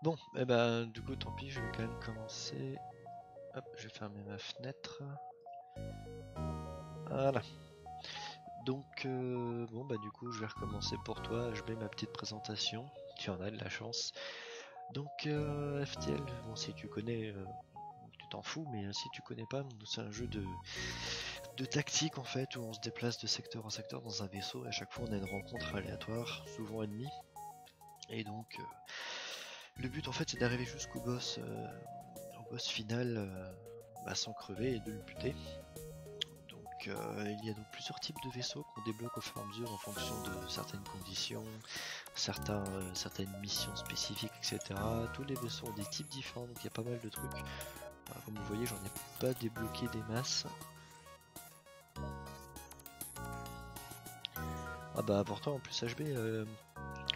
Bon, et eh ben du coup tant pis, je vais quand même commencer. Hop, je vais fermer ma fenêtre. Voilà. Donc euh, bon bah du coup je vais recommencer pour toi, je mets ma petite présentation, tu en as de la chance. Donc euh, FTL, bon si tu connais, euh, tu t'en fous, mais si tu connais pas, c'est un jeu de, de tactique en fait où on se déplace de secteur en secteur dans un vaisseau et à chaque fois on a une rencontre aléatoire, souvent ennemie. Et donc le but en fait c'est d'arriver jusqu'au boss, euh, au boss final euh, bah, sans crever et de le buter. Donc euh, il y a donc plusieurs types de vaisseaux qu'on débloque au fur et à mesure en fonction de certaines conditions, certains, certaines missions spécifiques, etc. Tous les vaisseaux ont des types différents, donc il y a pas mal de trucs. comme vous voyez j'en ai pas débloqué des masses. Ah bah pourtant en plus HB,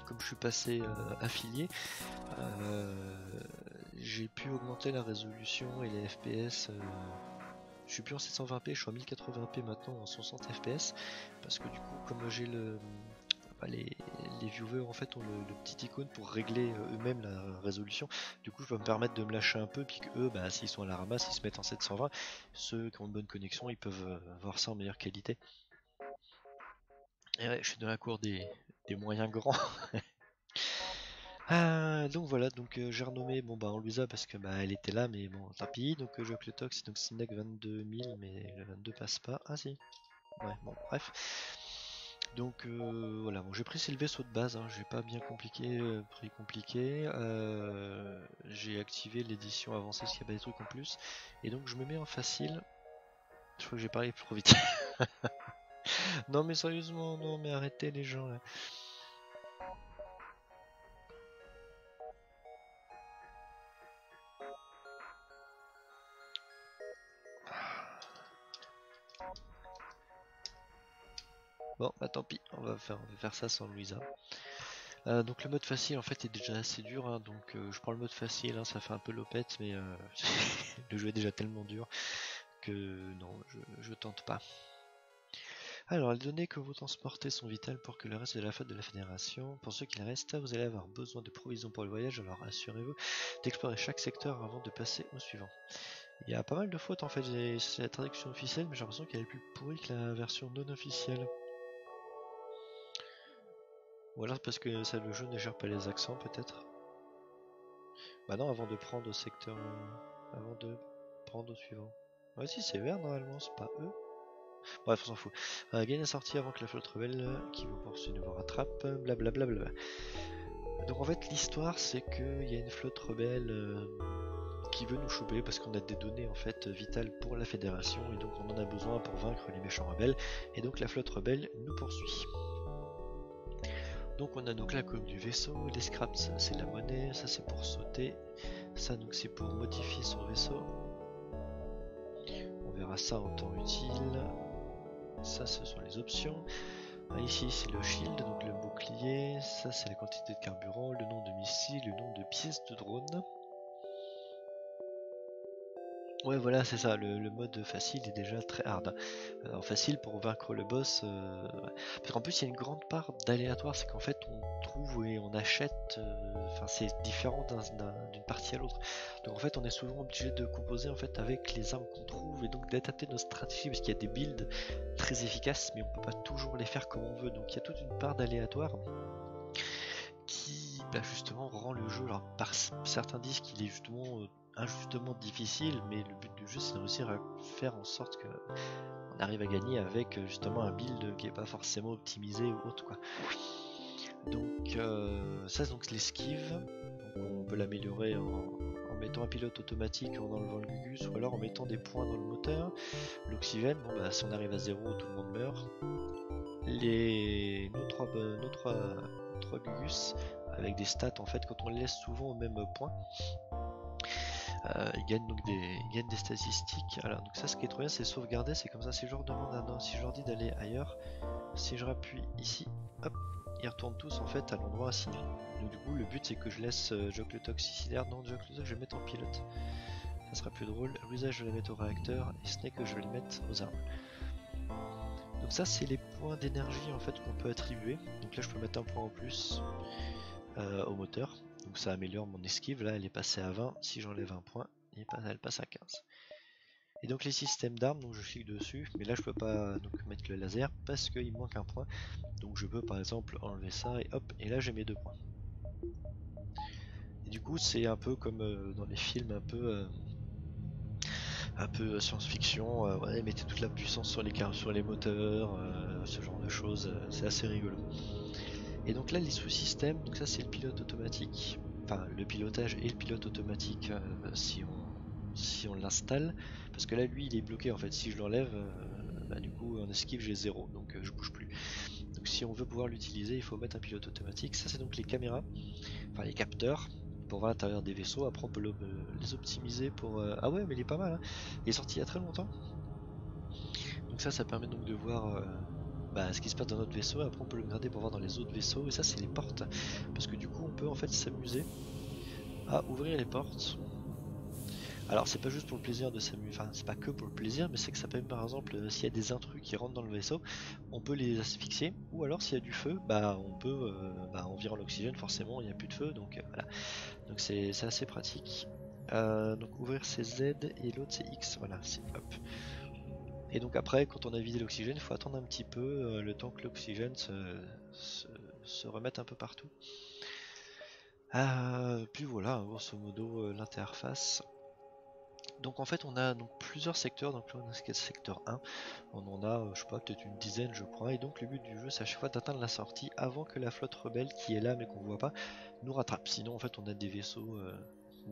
comme je suis passé affilié, j'ai pu augmenter la résolution et les FPS. Euh, je suis plus en 720p, je suis en 1080p maintenant en 60 fps parce que du coup comme j'ai le bah, les, viewers en fait ont le, petit icône pour régler euh, eux-mêmes la résolution. Du coup, je peux me permettre de me lâcher un peu, puis que eux, bah, s'ils sont à la ramasse, ils se mettent en 720. Ceux qui ont une bonne connexion, ils peuvent voir ça en meilleure qualité. Et ouais, je suis dans la cour des moyens grands. Ah, donc voilà, donc euh, j'ai renommé, bon bah on Louisa parce que bah elle était là, mais bon tant pis, donc euh, le tox, donc Sinek 22000, mais le 22 passe pas, ah si, ouais bon bref. Donc euh, voilà, bon j'ai pris c'est le vaisseau de base, hein, j'ai pas bien compliqué, euh, pris compliqué, j'ai activé l'édition avancée s'il y a pas des trucs en plus, et donc je me mets en facile, je crois que j'ai parlé trop vite. non mais sérieusement, non mais arrêtez les gens là. Bon, bah tant pis, on va faire, ça sans Louisa. Euh, donc le mode facile en fait est déjà assez dur, hein, donc euh, je prends le mode facile, hein, ça fait un peu l'opette, mais euh, le jeu est déjà tellement dur que non, je, tente pas. Alors, les données que vous transportez sont vitales pour que le reste de la flotte de la Fédération. Pour ceux qui restent, vous allez avoir besoin de provisions pour le voyage, alors assurez-vous d'explorer chaque secteur avant de passer au suivant. Il y a pas mal de fautes en fait, c'est la traduction officielle, mais j'ai l'impression qu'elle est plus pourrie que la version non officielle. Ou alors parce que ça, le jeu ne gère pas les accents peut-être. Bah non, avant de prendre au secteur... Euh, avant de prendre au suivant. Ouais si c'est vert normalement, c'est pas eux. Bref, on s'en fout. Euh, gagne la sortie avant que la flotte rebelle euh, qui vous poursuit ne vous rattrape, blablabla. Donc en fait l'histoire c'est qu'il y a une flotte rebelle qui veut nous choper parce qu'on a des données en fait vitales pour la fédération et donc on en a besoin pour vaincre les méchants rebelles et donc la flotte rebelle nous poursuit. Donc on a donc la com du vaisseau, les scraps c'est la monnaie, ça c'est pour sauter, ça donc c'est pour modifier son vaisseau. On verra ça en temps utile. Ça ce sont les options. Ah, ici c'est le shield, donc le bouclier, ça c'est la quantité de carburant, le nom de missile, le nom de pièces de drone. Ouais voilà c'est ça, le, mode facile est déjà très hard. Euh, facile pour vaincre le boss, euh, parce qu'en plus il y a une grande part d'aléatoire, c'est qu'en fait on trouve et on achète, euh, enfin c'est différent d'une partie à l'autre. Donc en fait on est souvent obligé de composer en fait avec les armes qu'on trouve et donc d'adapter nos stratégies parce qu'il y a des builds très efficaces mais on peut pas toujours les faire comme on veut. Donc il y a toute une part d'aléatoire qui bah, justement rend le jeu, alors par certains disent qu'il est justement injustement difficile, mais le but du jeu c'est de réussir à faire en sorte que on arrive à gagner avec euh, justement un build qui est pas forcément optimisé ou autre quoi. Donc euh, ça donc l'esquive, on peut l'améliorer en, mettant un pilote automatique en enlevant le gugus ou alors en mettant des points dans le moteur. L'oxygène, bon bah si on arrive à zéro tout le monde meurt. Les nos trois, nos trois, trois gugus avec des stats en fait quand on les laisse souvent au même point euh, il gagne donc des, des statistiques. Alors donc ça ce qui est trop bien c'est sauvegarder, c'est comme ça si je leur demande un si je leur dis d'aller ailleurs, si je rappuie ici, hop, ils retournent tous en fait à l'endroit assigné. Donc du coup le but c'est que je laisse euh, Jock le toxicidaire, non Jock le je vais le mettre en pilote. Ça sera plus drôle. L'usage je vais le mettre au réacteur et Snake je vais le mettre aux armes. Donc ça c'est les points d'énergie en fait qu'on peut attribuer. Donc là je peux mettre un point en plus euh, au moteur. Donc ça améliore mon esquive. Là, elle est passée à 20. Si j'enlève un point, elle passe à 15. Et donc les systèmes d'armes, donc je clique dessus, mais là je peux pas donc, mettre le laser parce qu'il manque un point. Donc je peux par exemple enlever ça et hop, et là j'ai mes deux points. Et du coup c'est un peu comme euh, dans les films un peu euh, science-fiction, euh, ouais, mettez toute la puissance sur les sur les moteurs, ce genre de choses, c'est assez rigolo. Et donc là les sous-systèmes, donc ça c'est le pilote automatique, enfin le pilotage et le pilote automatique si on si on l'installe. Parce que là lui il est bloqué en fait. Si je l'enlève euh, bah, du coup en esquive j'ai 0 donc euh, je bouge plus. Donc si on veut pouvoir l'utiliser il faut mettre un pilote automatique. Ça c'est donc les caméras. Enfin les capteurs pour voir l'intérieur des vaisseaux. Après on peut les optimiser pour euh, ah ouais mais il est pas mal hein. il est sorti il y a très longtemps. Donc ça ça permet donc de voir bah, ce qui se passe dans notre vaisseau après on peut le garder pour voir dans les autres vaisseaux et ça c'est les portes parce que du coup on peut en fait s'amuser à ouvrir les portes alors c'est pas juste pour le plaisir de s'amuser, enfin c'est pas que pour le plaisir, mais c'est que ça permet par exemple euh, s'il y a des intrus qui rentrent dans le vaisseau, on peut les asphyxier, ou alors s'il y a du feu, bah on peut euh, bah, environ l'oxygène forcément, il n'y a plus de feu, donc euh, voilà. Donc c'est assez pratique. donc ouvrir c'est Z et l'autre c'est X, voilà, c'est hop. Et donc après, quand on a vidé l'oxygène, il faut attendre un petit peu le temps que l'oxygène se, remette un peu partout. puis voilà, grosso modo, l'interface. Donc en fait on a donc plusieurs secteurs, donc là on a le secteur 1, on en a euh, je sais pas peut-être une dizaine je crois, et donc le but du jeu c'est à chaque fois d'atteindre la sortie avant que la flotte rebelle qui est là mais qu'on voit pas nous rattrape. Sinon en fait on a des vaisseaux euh,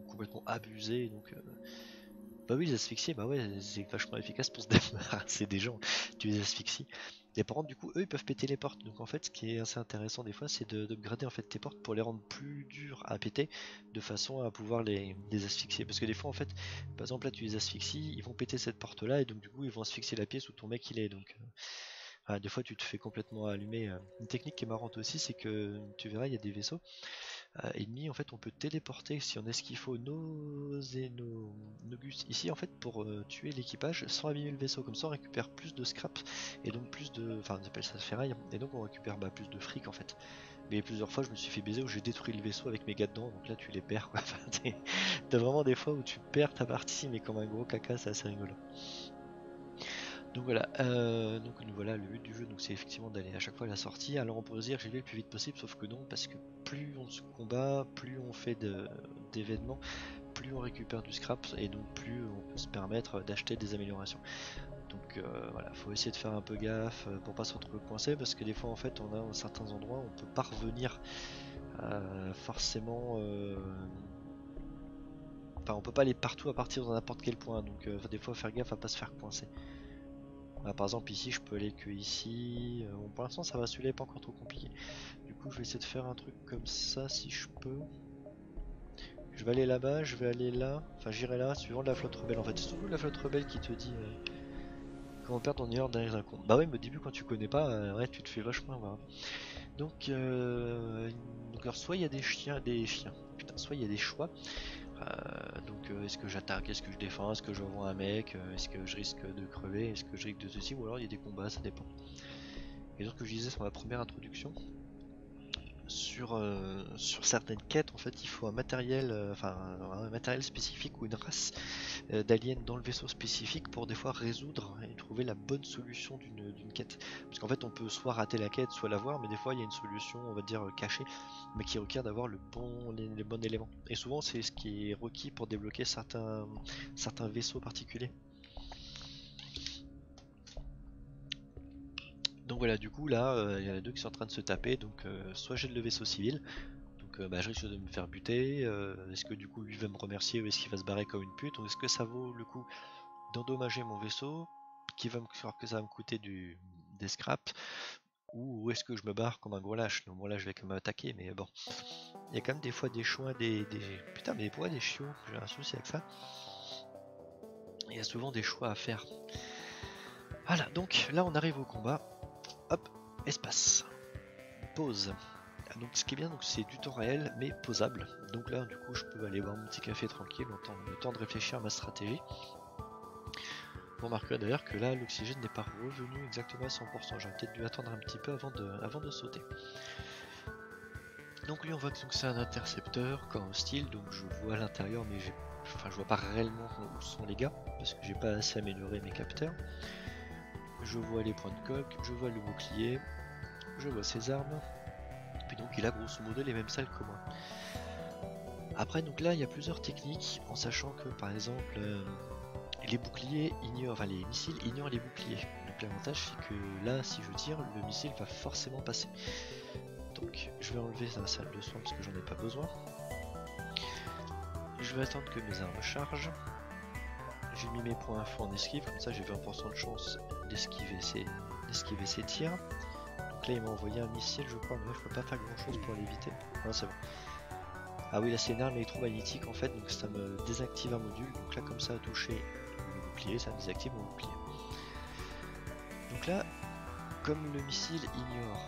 complètement abusés, donc euh, bah oui les asphyxier, bah ouais c'est vachement efficace pour se débarrasser des gens, tu les asphyxies. Et par contre, du coup, eux, ils peuvent péter les portes. Donc en fait, ce qui est assez intéressant des fois, c'est de, grader en fait tes portes pour les rendre plus dures à péter, de façon à pouvoir les, asphyxier. Parce que des fois, en fait, par exemple, là, tu les asphyxies, ils vont péter cette porte-là, et donc du coup, ils vont asphyxier la pièce où ton mec il est. Donc euh, des fois, tu te fais complètement allumer. Euh. Une technique qui est marrante aussi, c'est que tu verras, il y a des vaisseaux euh, ennemis, en fait on peut téléporter si on est ce qu'il faut nos, nos, gus ici en fait pour euh, tuer l'équipage sans abîmer le vaisseau, comme ça on récupère plus de scrap et donc plus de, enfin on appelle ça ferraille, et donc on récupère bah, plus de fric en fait. Mais plusieurs fois je me suis fait baiser où j'ai détruit le vaisseau avec mes gars dedans, donc là tu les perds quoi. T'as vraiment des fois où tu perds ta partie mais comme un gros caca c'est assez rigolo. Donc voilà, euh, donc voilà le but du jeu, donc c'est effectivement d'aller à chaque fois à la sortie. Alors on pourrait se dire j'y vais le plus vite possible, sauf que non, parce que plus on se combat, plus on fait d'événements, plus on récupère du scrap et donc plus on peut se permettre d'acheter des améliorations. Donc euh, voilà, faut essayer de faire un peu gaffe euh, pour pas se retrouver coincé parce que des fois en fait on a certains endroits on peut pas revenir forcément enfin on peut pas aller partout à partir de n'importe quel point donc des fois faire gaffe à pas se faire coincer. Bah, par exemple ici je peux aller que ici. Euh, bon, pour l'instant ça va celui-là pas encore trop compliqué. Du coup je vais essayer de faire un truc comme ça si je peux. Je vais aller là-bas, je vais aller là, enfin j'irai là, suivant la flotte rebelle. En fait c'est surtout la flotte rebelle qui te dit euh, comment perdre ton heure derrière un compte. Bah oui mais au début quand tu connais pas, euh, ouais tu te fais vachement avoir. Donc, donc soit il y a des chiens, des chiens, putain, soit il y a des choix. Euh, donc euh, est-ce que j'attaque, est-ce que je défends, est-ce que je vois un mec, euh, est-ce que je risque de crever, est-ce que je risque de ceci, ou alors il y a des combats, ça dépend. Et donc que je disais sur ma première introduction, sur, euh, sur certaines quêtes, en fait, il faut un matériel, euh, un matériel spécifique ou une race euh, d'aliens dans le vaisseau spécifique pour des fois résoudre et trouver la bonne solution d'une quête. Parce qu'en fait, on peut soit rater la quête, soit l'avoir, mais des fois, il y a une solution, on va dire cachée, mais qui requiert d'avoir le bon, les, les bons éléments. Et souvent, c'est ce qui est requis pour débloquer certains, certains vaisseaux particuliers. Donc voilà, du coup là, euh, il y en a deux qui sont en train de se taper, donc euh, soit j'ai le vaisseau civil, donc euh, bah, je risque de me faire buter, est-ce que du coup lui va me remercier ou est-ce qu'il va se barrer comme une pute, ou est-ce que ça vaut le coup d'endommager mon vaisseau, qui va me, que ça va me coûter du, des scraps, ou est-ce que je me barre comme un gros lâche? Donc bon là je vais quand même attaquer, mais bon, il y a quand même des fois des choix, des... Putain mais pourquoi des chiots? J'ai un souci avec ça. Il y a souvent des choix à faire. Voilà, donc là on arrive au combat. Hop, espace. Pause. Donc ce qui est bien, c'est du temps réel, mais posable. Donc là, du coup, je peux aller boire mon petit café tranquille, le temps de réfléchir à ma stratégie. Vous remarquerez d'ailleurs que là, l'oxygène n'est pas revenu exactement à 100%. J'aurais peut-être dû attendre un petit peu avant de, avant de sauter. Donc lui on voit que c'est un intercepteur quand hostile, donc je vois l'intérieur mais enfin je vois pas réellement où sont les gars, parce que j'ai pas assez amélioré mes capteurs. Je vois les points de coque, je vois le bouclier, je vois ses armes, puis donc il a grosso modo les mêmes salles que moi. Après donc là il y a plusieurs techniques, en sachant que par exemple euh, les boucliers ignorent, enfin les missiles ignorent les boucliers. Donc l'avantage c'est que là si je tire, le missile va forcément passer. Donc je vais enlever la salle de soins parce que j'en ai pas besoin. Je vais attendre que mes armes chargent. J'ai mis mes points info en esquive, comme ça j'ai 20% de chance d'esquiver ces tirs. Donc là il m'a envoyé un missile je crois, mais moi je peux pas faire grand chose pour l'éviter. Ah c'est bon. Ah oui là c'est une arme électromagnétique en fait, donc ça me désactive un module. Donc là comme ça a touché le bouclier, ça désactive mon bouclier. Donc là, comme le missile ignore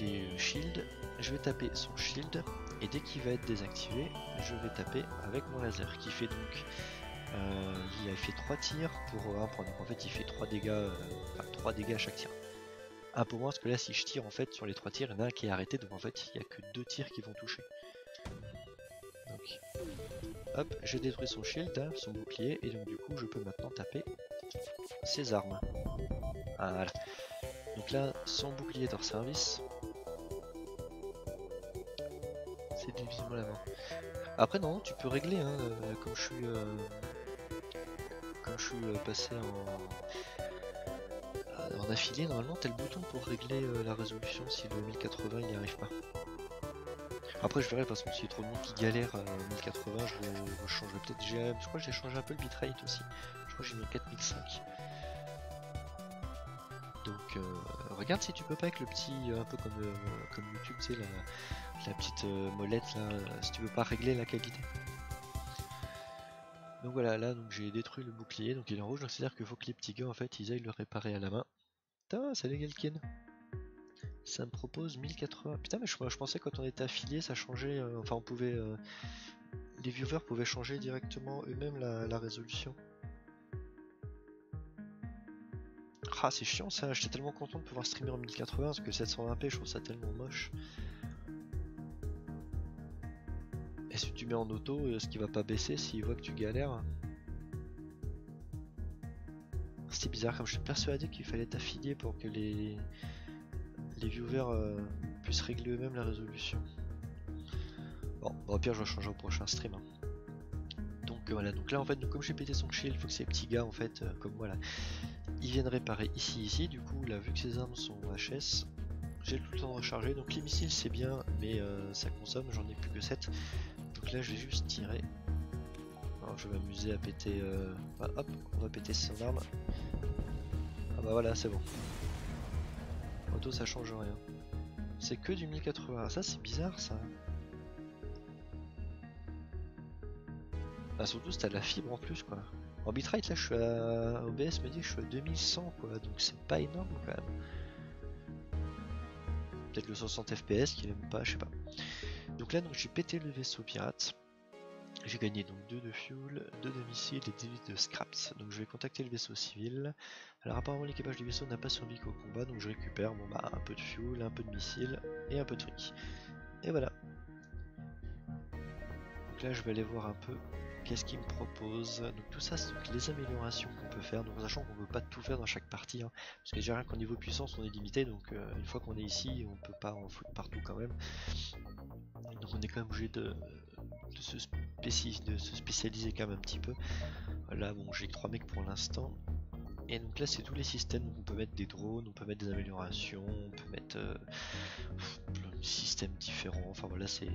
les shields, je vais taper son shield et dès qu'il va être désactivé, je vais taper avec mon laser qui fait donc euh, il a fait 3 tirs pour un point. Donc en fait il fait 3 dégâts, euh, enfin, 3 dégâts à chaque tir. Un peu moins parce que là si je tire en fait sur les 3 tirs, il y en a un qui est arrêté donc en fait il n'y a que 2 tirs qui vont toucher. Donc hop, j'ai détruit son shield, hein, son bouclier et donc du coup je peux maintenant taper ses armes. Voilà. Donc là son bouclier est hors service, c'est la main. Après non, tu peux régler, hein, euh, comme je suis, euh, je suis euh, passé en, en affilé, normalement t'as le bouton pour régler la résolution si le 1080 il n'y arrive pas. Après je verrai parce que a trop de monde qui galère à 1080, je, changerai peut-être. Je crois que j'ai changé un peu le bitrate aussi. Je crois que j'ai mis 4005. Donc regarde si tu peux pas avec le petit, un peu comme, comme YouTube, tu sais, la, la petite euh, molette là, euh, si tu veux pas régler la qualité. Donc voilà, là donc j'ai détruit le bouclier, donc il est en rouge, donc c'est à dire qu'il faut que les petits gars en fait ils aillent le réparer à la main. Putain, salut Galkin Ça me propose 1080. Putain, mais je, pensais quand on était affilié ça changeait, euh, enfin on pouvait. les viewers pouvaient changer directement eux-mêmes la, résolution. Ah, c'est chiant ça, j'étais tellement content de pouvoir streamer en 1080 parce que 720p je trouve ça tellement moche. Et si tu mets en auto, est-ce qu'il va pas baisser s'il voit que tu galères C'est bizarre, comme je suis persuadé qu'il fallait t'affilier pour que les, les viewers euh, puissent régler eux-mêmes la résolution. Bon, au pire, je vais changer au prochain stream. Hein. Donc euh, voilà, donc là en fait, comme j'ai pété son shield, il faut que ces petits gars en fait, euh, comme voilà, ils viennent réparer ici, ici. Du coup, là, vu que ces armes sont HS, j'ai tout le temps de recharger. Donc les missiles c'est bien, mais ça consomme, j'en ai plus que 7. Donc là je vais juste tirer. Alors, je vais m'amuser à péter... Euh... Bah, hop, on va péter son arme. Ah bah voilà, c'est bon. Auto ça change rien. C'est que du 1080. Ça c'est bizarre ça. Ah surtout c'est de la fibre en plus quoi. En bitrate là je suis à... OBS me dit que je suis à 2100 quoi, donc c'est pas énorme quand même. Peut-être le 60 fps qui aime pas, je sais pas. Donc là, donc j'ai pété le vaisseau pirate. J'ai gagné donc 2 de fuel, 2 de missiles et 10 de scraps. Donc je vais contacter le vaisseau civil. Alors apparemment l'équipage du vaisseau n'a pas survécu au combat, donc je récupère bon, bah, un peu de fuel, un peu de missiles et un peu de fric. Et voilà. Donc là je vais aller voir un peu qu'est-ce qu'il me propose. Donc tout ça c'est les améliorations qu'on peut faire, donc sachant qu'on ne peut pas tout faire dans chaque partie, hein. parce que déjà rien qu'au niveau puissance on est limité, donc euh, une fois qu'on est ici on peut pas en foutre partout quand même. Donc on est quand même obligé de, se spécialiser quand même un petit peu. Là bon j'ai que 3 mecs pour l'instant. Et donc là c'est tous les systèmes, on peut mettre des drones, on peut mettre des améliorations, on peut mettre euh, plein de systèmes différents, enfin voilà c'est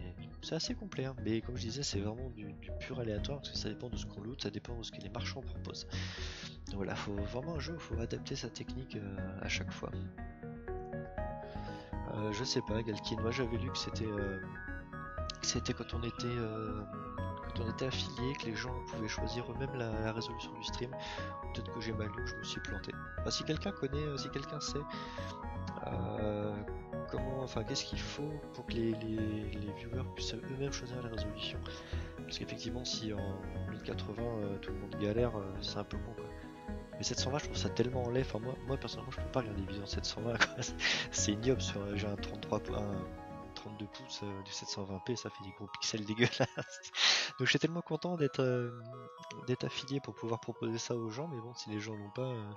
assez complet, hein. mais comme je disais c'est vraiment du, pur aléatoire parce que ça dépend de ce qu'on loot, ça dépend de ce que les marchands proposent. Donc voilà, faut vraiment un jeu, faut adapter sa technique euh, à chaque fois. Euh, je sais pas, Galkin, moi j'avais lu que c'était c'était quand on était euh, quand on était affilié, que les gens pouvaient choisir eux-mêmes la, résolution du stream. Peut-être que j'ai mal lu, je me suis planté. si quelqu'un connaît, euh, si quelqu'un sait euh, comment, enfin qu'est-ce qu'il faut pour que les, viewers puissent eux-mêmes choisir la résolution? Parce qu'effectivement si en 1080 tout le monde galère, c'est un peu con quoi. Mais 720 je trouve ça tellement laid, enfin moi, moi personnellement je peux pas regarder des vidéos en 720 c'est ignoble sur j'ai un 33 un 32 pouces euh, du 720p, ça fait des gros pixels dégueulasses. Donc j'étais tellement content d'être euh, d'être affilié pour pouvoir proposer ça aux gens, mais bon, si les gens l'ont pas. Euh...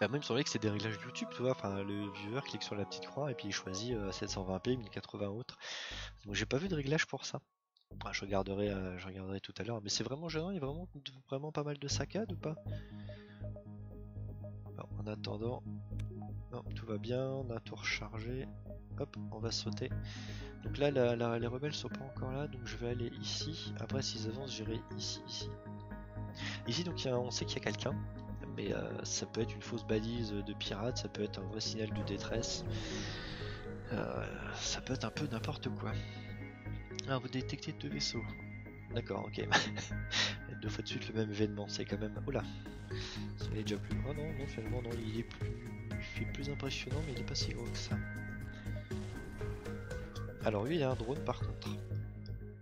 Bah, moi, il me semblait que c'était des réglages YouTube, tu vois. Enfin, le viewer clique sur la petite croix et puis il choisit 720p, 1080 autres. Donc j'ai pas vu de réglage pour ça. Je regarderai, je regarderai tout à l'heure. Mais c'est vraiment gênant, il y a vraiment, vraiment pas mal de saccades ou pas? En attendant, tout va bien, on a tout rechargé. Hop, on va sauter. Donc là, les rebelles sont pas encore là, donc je vais aller ici. Après, s'ils avancent, j'irai ici, ici. Ici, donc, on sait qu'il y a quelqu'un, mais euh, ça peut être une fausse balise de pirate, ça peut être un vrai signal de détresse. Euh, ça peut être un peu n'importe quoi. Ah, vous détectez deux vaisseaux. D'accord, ok. deux fois de suite le même événement, c'est quand même... Oula Ça est déjà plus... Oh non, non, finalement, non, il est plus fait plus impressionnant, mais il est pas si gros que ça. Alors lui, il a un drone par contre.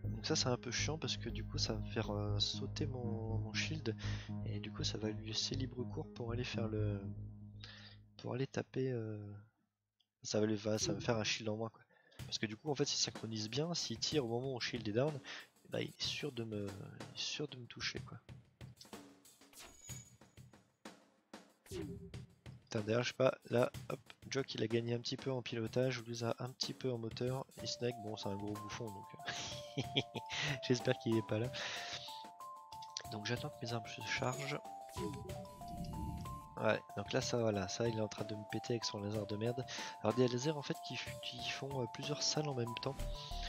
Donc ça, c'est un peu chiant parce que du coup, ça va faire euh, sauter mon, shield et du coup, ça va lui laisser libre cours pour aller faire le, pour aller taper. Euh, ça va, lui... ça va faire un shield en moins quoi. Parce que du coup, en fait, il synchronise bien. S'il tire au moment où shield est down, bah, il est sûr de me, il est sûr de me toucher quoi. D'ailleurs, je sais pas, là, hop, Jock il a gagné un petit peu en pilotage, a un petit peu en moteur, et Snake, bon, c'est un gros bouffon donc euh, j'espère qu'il est pas là. Donc j'attends que mes armes se chargent. Ouais, donc là, ça voilà, ça il est en train de me péter avec son laser de merde. Alors, des lasers en fait qui, font euh, plusieurs salles en même temps,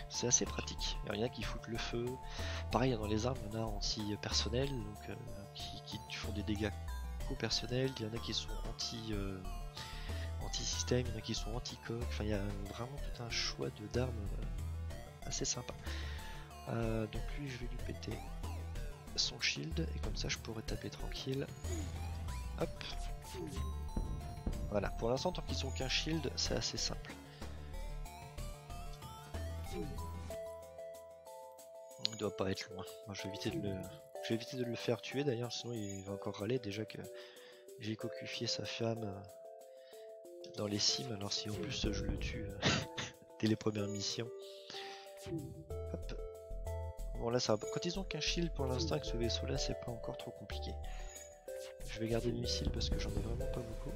c'est assez pratique. il y en a qui foutent le feu, pareil dans les armes, il y en a anti-personnel, donc euh, qui font des dégâts personnel, il y en a qui sont anti euh, anti-système, il y en a qui sont anti-coque, enfin il y a vraiment tout un choix de d'armes assez sympa. Donc lui je vais lui péter son shield et comme ça je pourrais taper tranquille. Voilà, pour l'instant tant qu'ils ont qu'un shield, c'est assez simple. Il doit pas être loin. Je vais éviter de le, faire tuer d'ailleurs, sinon il va encore râler déjà que j'ai cocufié sa femme euh, dans les cimes, alors si en plus je le tue euh, dès les premières missions. Bon là ça. Quand ils ont qu'un shield pour l'instant avec ce vaisseau là c'est pas encore trop compliqué. Je vais garder le missile parce que j'en ai vraiment pas beaucoup.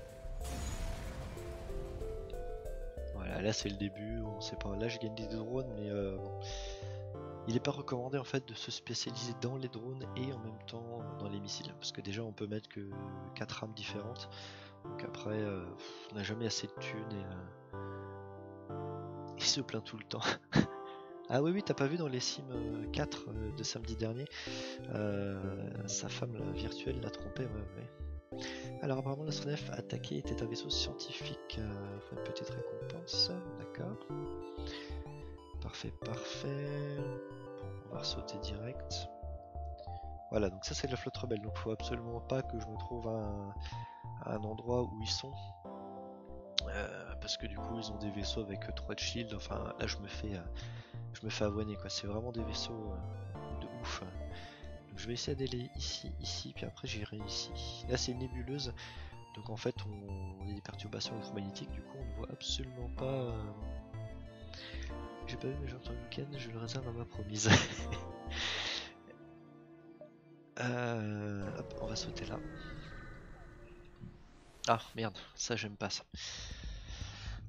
Voilà là c'est le début, on sait pas. Là j'ai gagné des drones mais euh, il n'est pas recommandé en fait de se spécialiser dans les drones et en même temps dans les missiles parce que déjà on peut mettre que 4 armes différentes donc après euh, on n'a jamais assez de thunes et euh, il se plaint tout le temps ah oui oui t'as pas vu dans les Sims 4 euh, de samedi dernier sa femme virtuelle l'a trompé ouais, alors apparemment l'astronef attaqué était un vaisseau scientifique faut une petite récompense d'accord Parfait, parfait. on va sauter direct. Voilà, donc ça c'est la flotte rebelle, donc faut absolument pas que je me trouve à un, endroit où ils sont. Euh, parce que du coup ils ont des vaisseaux avec 3 de shield, enfin là je me fais euh, je me fais avoiner quoi, c'est vraiment des vaisseaux euh, de ouf. Donc je vais essayer d'aller ici, ici, puis après j'irai ici. Là c'est une nébuleuse, donc en fait on, a des perturbations électromagnétiques, du coup on ne voit absolument pas j'ai pas vu mes jours le week-end, je le réserve à ma promise. euh, hop, on va sauter là. Ah merde, ça j'aime pas ça.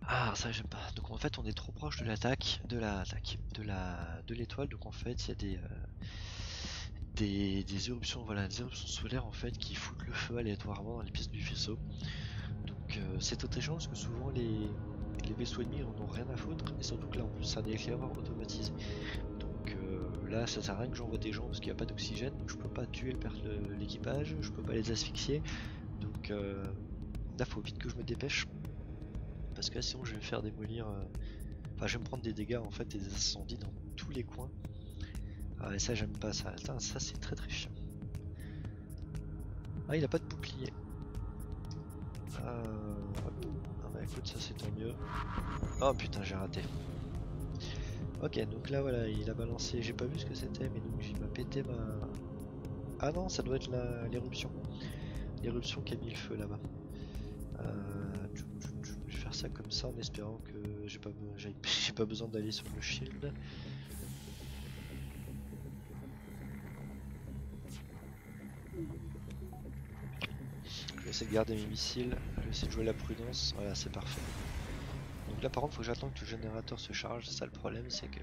Ah ça j'aime pas. Donc en fait on est trop proche de l'attaque, de l'attaque, de la de l'étoile. Donc en fait il y a des, euh, des, éruptions, voilà, des éruptions solaires en fait qui foutent le feu aléatoirement dans les pièces du vaisseau. Donc euh, c'est totalement parce que souvent les vaisseaux ennemis en ont rien à foutre, et surtout que là en plus c'est un éclaireur automatisé. Donc euh, là ça sert à rien que j'envoie des gens parce qu'il n'y a pas d'oxygène, donc je peux pas tuer l'équipage, je peux pas les asphyxier. Donc euh, là faut vite que je me dépêche. Parce que sinon je vais me faire démolir. Euh, enfin je vais me prendre des dégâts en fait des incendies dans tous les coins. Ah et ça j'aime pas ça. ça c'est très très chiant. Ah il a pas de bouclier. Euh, écoute, ça c'est tant mieux. Oh putain, j'ai raté. Ok, donc là voilà, il a balancé, j'ai pas vu ce que c'était, mais donc il m'a pété ma... Ah non, ça doit être l'éruption. L'éruption qui a mis le feu là-bas. Euh, ça comme ça en espérant que j'ai pas, besoin d'aller sur le shield. Je vais essayer de garder mes missiles, je vais essayer de jouer la prudence, voilà c'est parfait. Donc là par contre faut que j'attende que le générateur se charge, ça le problème c'est que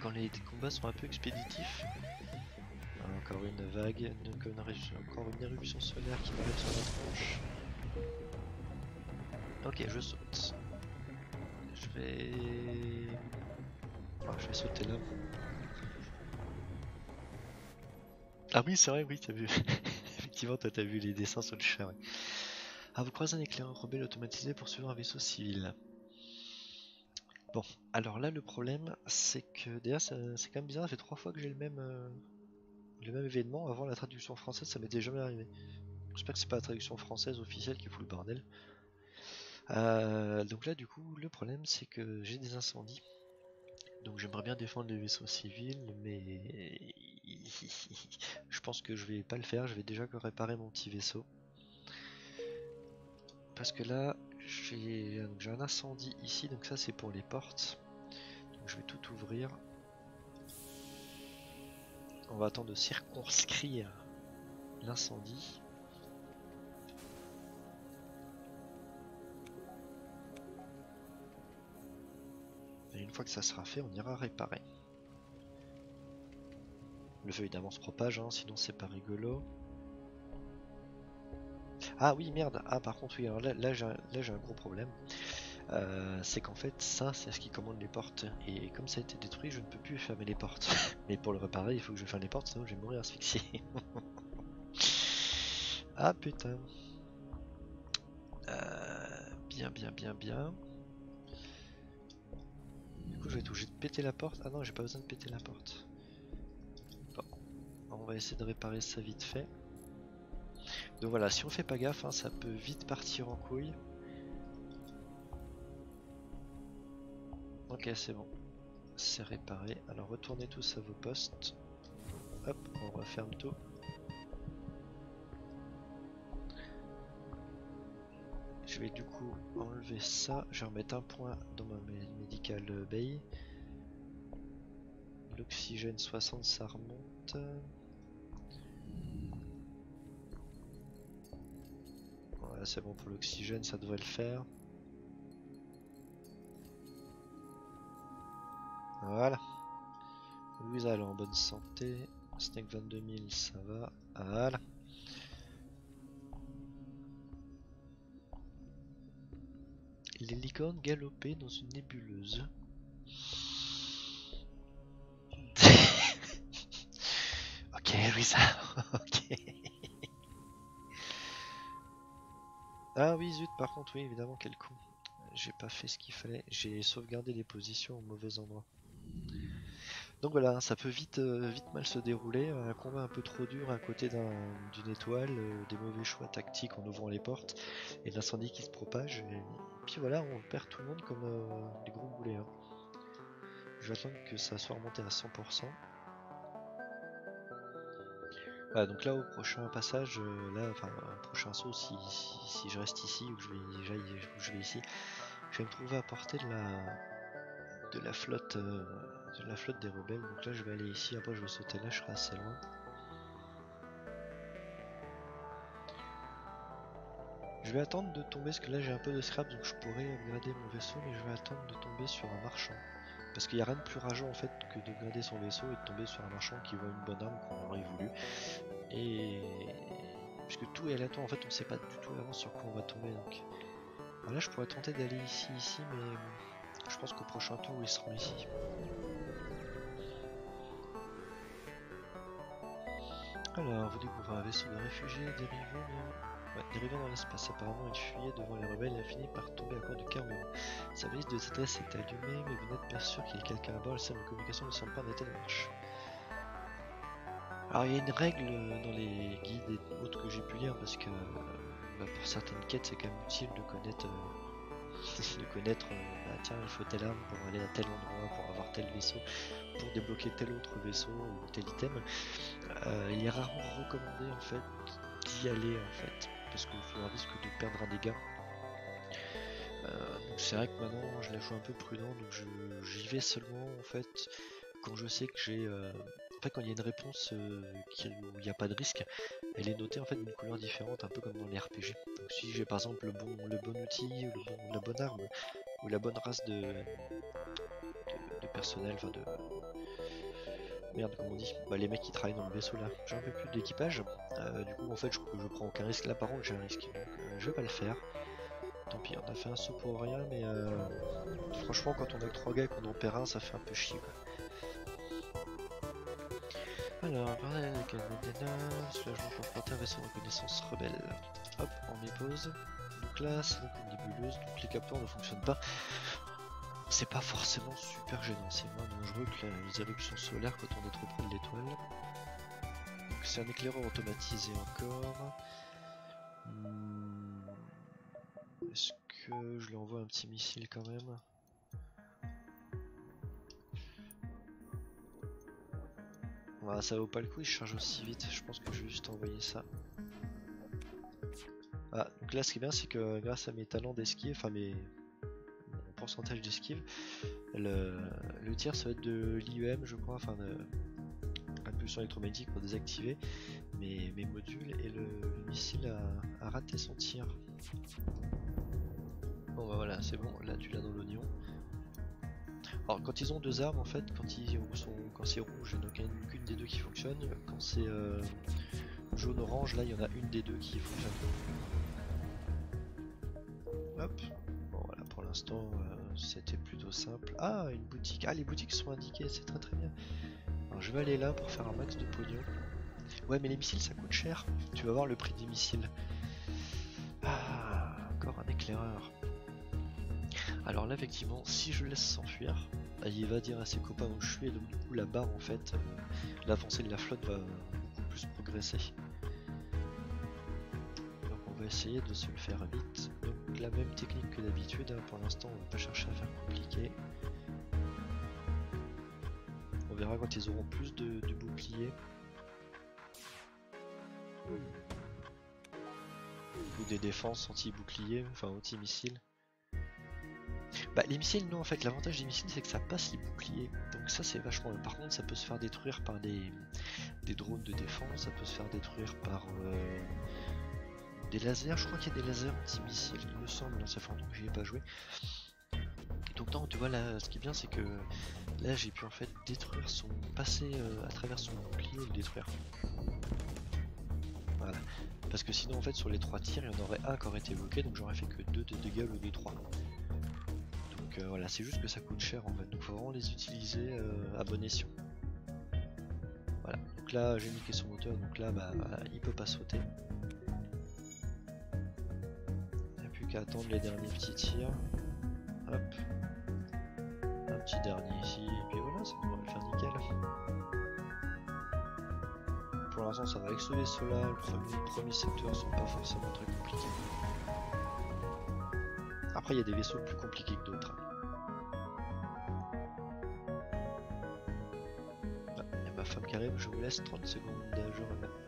quand les combats sont un peu expéditifs, encore une vague, encore une éruption solaire qui m'arrive sur la tronche. Ok, je saute. Je vais... je vais sauter là. Ah oui, c'est vrai, oui, t'as vu. Effectivement, toi t'as vu les dessins sur le chat. Ah, vous croisez un éclaireur rebelle automatisé pour suivre un vaisseau civil. Bon, alors là, le problème, c'est que déjà, c'est quand même bizarre, ça fait trois fois que j'ai le même... Euh, le même événement. Avant la traduction française, ça m'était jamais arrivé. J'espère que c'est pas la traduction française officielle qui fout le bordel. Euh, donc là, du coup, le problème, c'est que j'ai des incendies. Donc j'aimerais bien défendre les vaisseaux civils, mais je pense que je vais pas le faire. Je vais déjà réparer mon petit vaisseau. Parce que là, j'ai un incendie ici, donc ça c'est pour les portes. Donc je vais tout ouvrir. On va attendre de circonscrire l'incendie. Que ça sera fait, on ira réparer. Le feu évidemment se propage, hein, sinon c'est pas rigolo. Ah oui, merde. Ah par contre, oui, alors là, là j'ai un, gros problème. Euh, c'est qu'en fait, ça, c'est ce qui commande les portes. Et comme ça a été détruit, je ne peux plus fermer les portes. Mais pour le réparer, il faut que je ferme les portes, sinon je vais mourir asphyxié. ah putain. Euh, bien, bien, bien, bien. Du coup, je vais être obligé de péter la porte. Ah non, j'ai pas besoin de péter la porte. Bon, on va essayer de réparer ça vite fait. Donc voilà, si on fait pas gaffe, hein, ça peut vite partir en couille. Ok, c'est bon. C'est réparé. Alors retournez tous à vos postes. Hop, on referme tout. Je vais du coup enlever ça. Je vais remettre un point dans ma médical bay. L'oxygène 60, ça remonte. Voilà, c'est bon pour l'oxygène, ça devrait le faire. Voilà. Louisa elle est en bonne santé. Snake 22 000, ça va. Voilà. Les licornes galopaient dans une nébuleuse. ok, Louisa. ok. Ah oui, zut, par contre, oui, évidemment, quel con. J'ai pas fait ce qu'il fallait. J'ai sauvegardé les positions au mauvais endroit. Donc voilà, ça peut vite, euh, vite mal se dérouler. Un combat un peu trop dur à côté d'une étoile, euh, des mauvais choix tactiques en ouvrant les portes, et l'incendie qui se propage. Et, puis voilà, on perd tout le monde comme euh, des gros boulets. Hein. Je vais attendre que ça soit remonté à 100%. Voilà, donc là au prochain passage, là, enfin un prochain saut, si, je reste ici ou je vais, je vais ici, je vais me trouver à portée de la, flotte euh, de la flotte des rebelles. Donc là je vais aller ici. Après je vais sauter. Là je serai assez loin. Je vais attendre de tomber parce que là j'ai un peu de scrap donc je pourrais upgrader mon vaisseau mais je vais attendre de tomber sur un marchand. Parce qu'il n'y a rien de plus rageant en fait que de garder son vaisseau et de tomber sur un marchand qui voit une bonne arme qu'on aurait voulu. Et puisque tout est aléatoire en fait on ne sait pas du tout avant sur quoi on va tomber donc. Voilà je pourrais tenter d'aller ici ici mais je pense qu'au prochain tour, ils seront ici. Alors, vous découvrez un vaisseau de réfugiés dérivant dans, l'espace. Apparemment, il fuyait devant les rebelles et a fini par tomber à court de carburant. Sa valise de détresse est allumée, mais vous n'êtes pas sûr qu'il y ait quelqu'un à bord. Le système de communication ne semble pas en marche. Alors, il y a une règle dans les guides et autres que j'ai pu lire parce que bah, pour certaines quêtes, c'est quand même utile de connaître. Euh, de connaître, euh, bah, tiens, il faut telle arme pour aller à tel endroit, pour avoir tel vaisseau, pour débloquer tel autre vaisseau ou tel item. Euh, il est rarement recommandé en fait d'y aller en fait, parce que vous un risque de perdre un dégât. donc c'est vrai que maintenant je la joue un peu prudent, donc j'y vais seulement en fait quand je sais que j'ai. En fait, quand il y a une réponse qui, où il n'y a pas de risque, elle est notée en fait d'une couleur différente, un peu comme dans les RPG. Si j'ai par exemple le bon, outil, ou la bonne arme, ou la bonne race de, de, personnel, enfin de. Merde, comment on dit Bah, les mecs qui travaillent dans le vaisseau là. J'ai un peu plus d'équipage. Euh, du coup, en fait, je, je, prends aucun risque là, par contre, j'ai un risque. Donc, euh, je vais pas le faire. Tant pis, on a fait un saut pour rien, mais euh, franchement, quand on a que 3 gars et qu'on en perd un, ça fait un peu chier quoi. Alors, bordel avec Almedena, soulagement pour porter un vaisseau de reconnaissance rebelle. Hop, on met pause. Donc là, c'est donc une nébuleuse, donc les capteurs ne fonctionnent pas. C'est pas forcément super gênant, c'est moins dangereux que les éruptions solaires quand on est trop près de l'étoile. Donc c'est un éclaireur automatisé encore. Hmm, est-ce que je lui envoie un petit missile quand même? Ça vaut pas le coup, il charge aussi vite. Je pense que je vais juste envoyer ça. Ah, donc là, ce qui est bien, c'est que grâce à mes talents d'esquive, enfin mes mon pourcentage d'esquive, le, tir ça va être de l'IEM, je crois, enfin de impulsion électromagnétique pour désactiver mes, mes modules et le, missile a, raté son tir. Bon bah voilà, c'est bon, là tu l'as dans l'oignon. Alors quand ils ont deux armes en fait, quand ils sont quand c'est rouge, il n'y en a qu'une des deux qui fonctionne. Quand c'est euh, jaune orange, là il y en a une des deux qui fonctionne. Hop. Bon voilà pour l'instant euh, c'était plutôt simple. Ah une boutique. Ah les boutiques sont indiquées, c'est très très bien. Alors je vais aller là pour faire un max de pognon. Ouais mais les missiles ça coûte cher. Tu vas voir le prix des missiles. Ah encore un éclaireur. Alors là effectivement si je laisse s'enfuir, bah, il va dire à ses copains où je suis et donc du coup la barre en fait, l'avancée de la flotte va beaucoup plus progresser. Donc on va essayer de se le faire vite. Donc la même technique que d'habitude, hein. pour l'instant on va pas chercher à faire compliqué. On verra quand ils auront plus de, de boucliers. Ou des défenses anti-boucliers, enfin anti-missiles. Bah les missiles non en fait l'avantage des missiles c'est que ça passe les boucliers. Donc ça c'est vachement par contre ça peut se faire détruire par des, drones de défense ça peut se faire détruire par euh, des lasers. Je crois qu'il y a des lasers anti-missiles il me semble dans ça fait longtemps que j'y ai pas joué. Donc non tu vois là ce qui est bien c'est que là j'ai pu en fait détruire son passer euh, à travers son bouclier et le détruire. Voilà. Parce que sinon en fait sur les trois tirs il y en aurait un qui aurait été bloqué donc j'aurais fait que deux de dégâts au lieu de 3 voilà, c'est juste que ça coûte cher en fait, donc faut vraiment les utiliser euh, à bon escient. Voilà, donc là j'ai niqué son moteur, donc là bah, il peut pas sauter. Il n'y a plus qu'à attendre les derniers petits tirs. Hop. Un petit dernier ici, et puis voilà, ça devrait le faire nickel. Pour l'instant ça va avec ce vaisseau là, le premier, premier secteur sont pas forcément très compliqués. Après il y a des vaisseaux plus compliqués que d'autres. Je vous laisse 30 secondes, je reviens.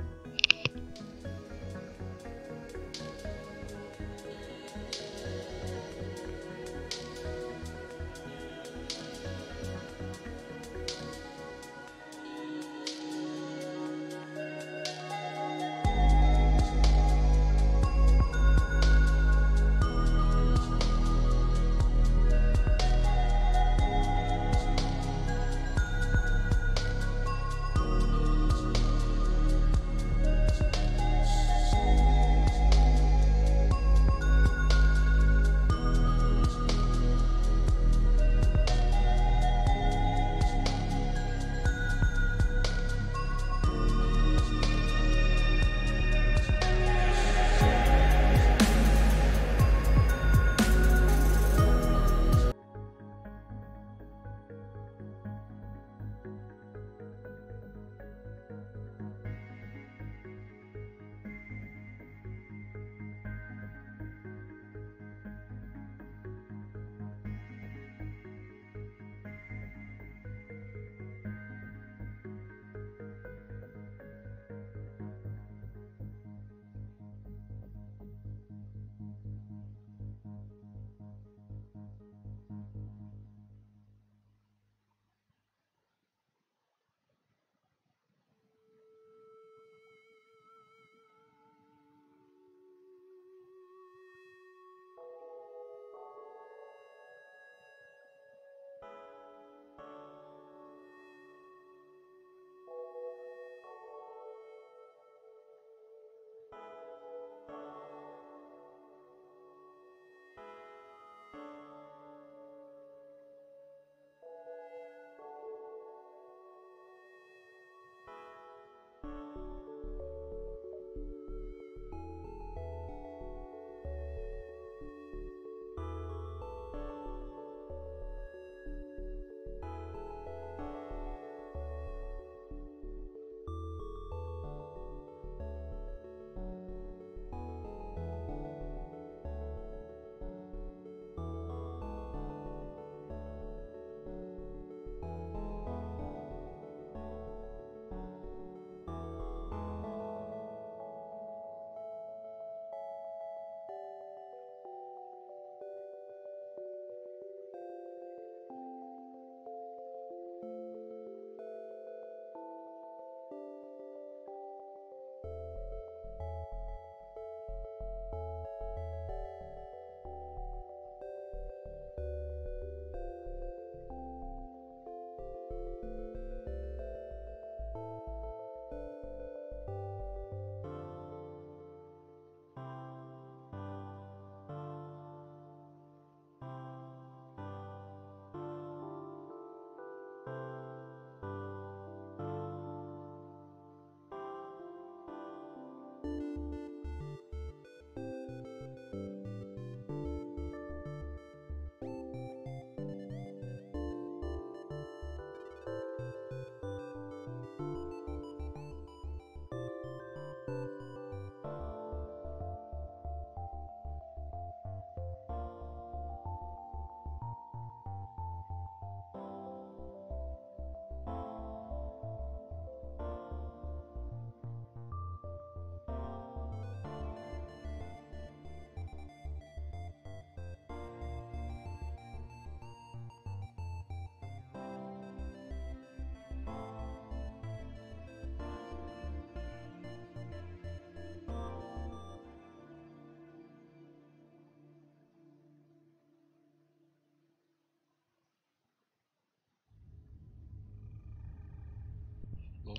Bon,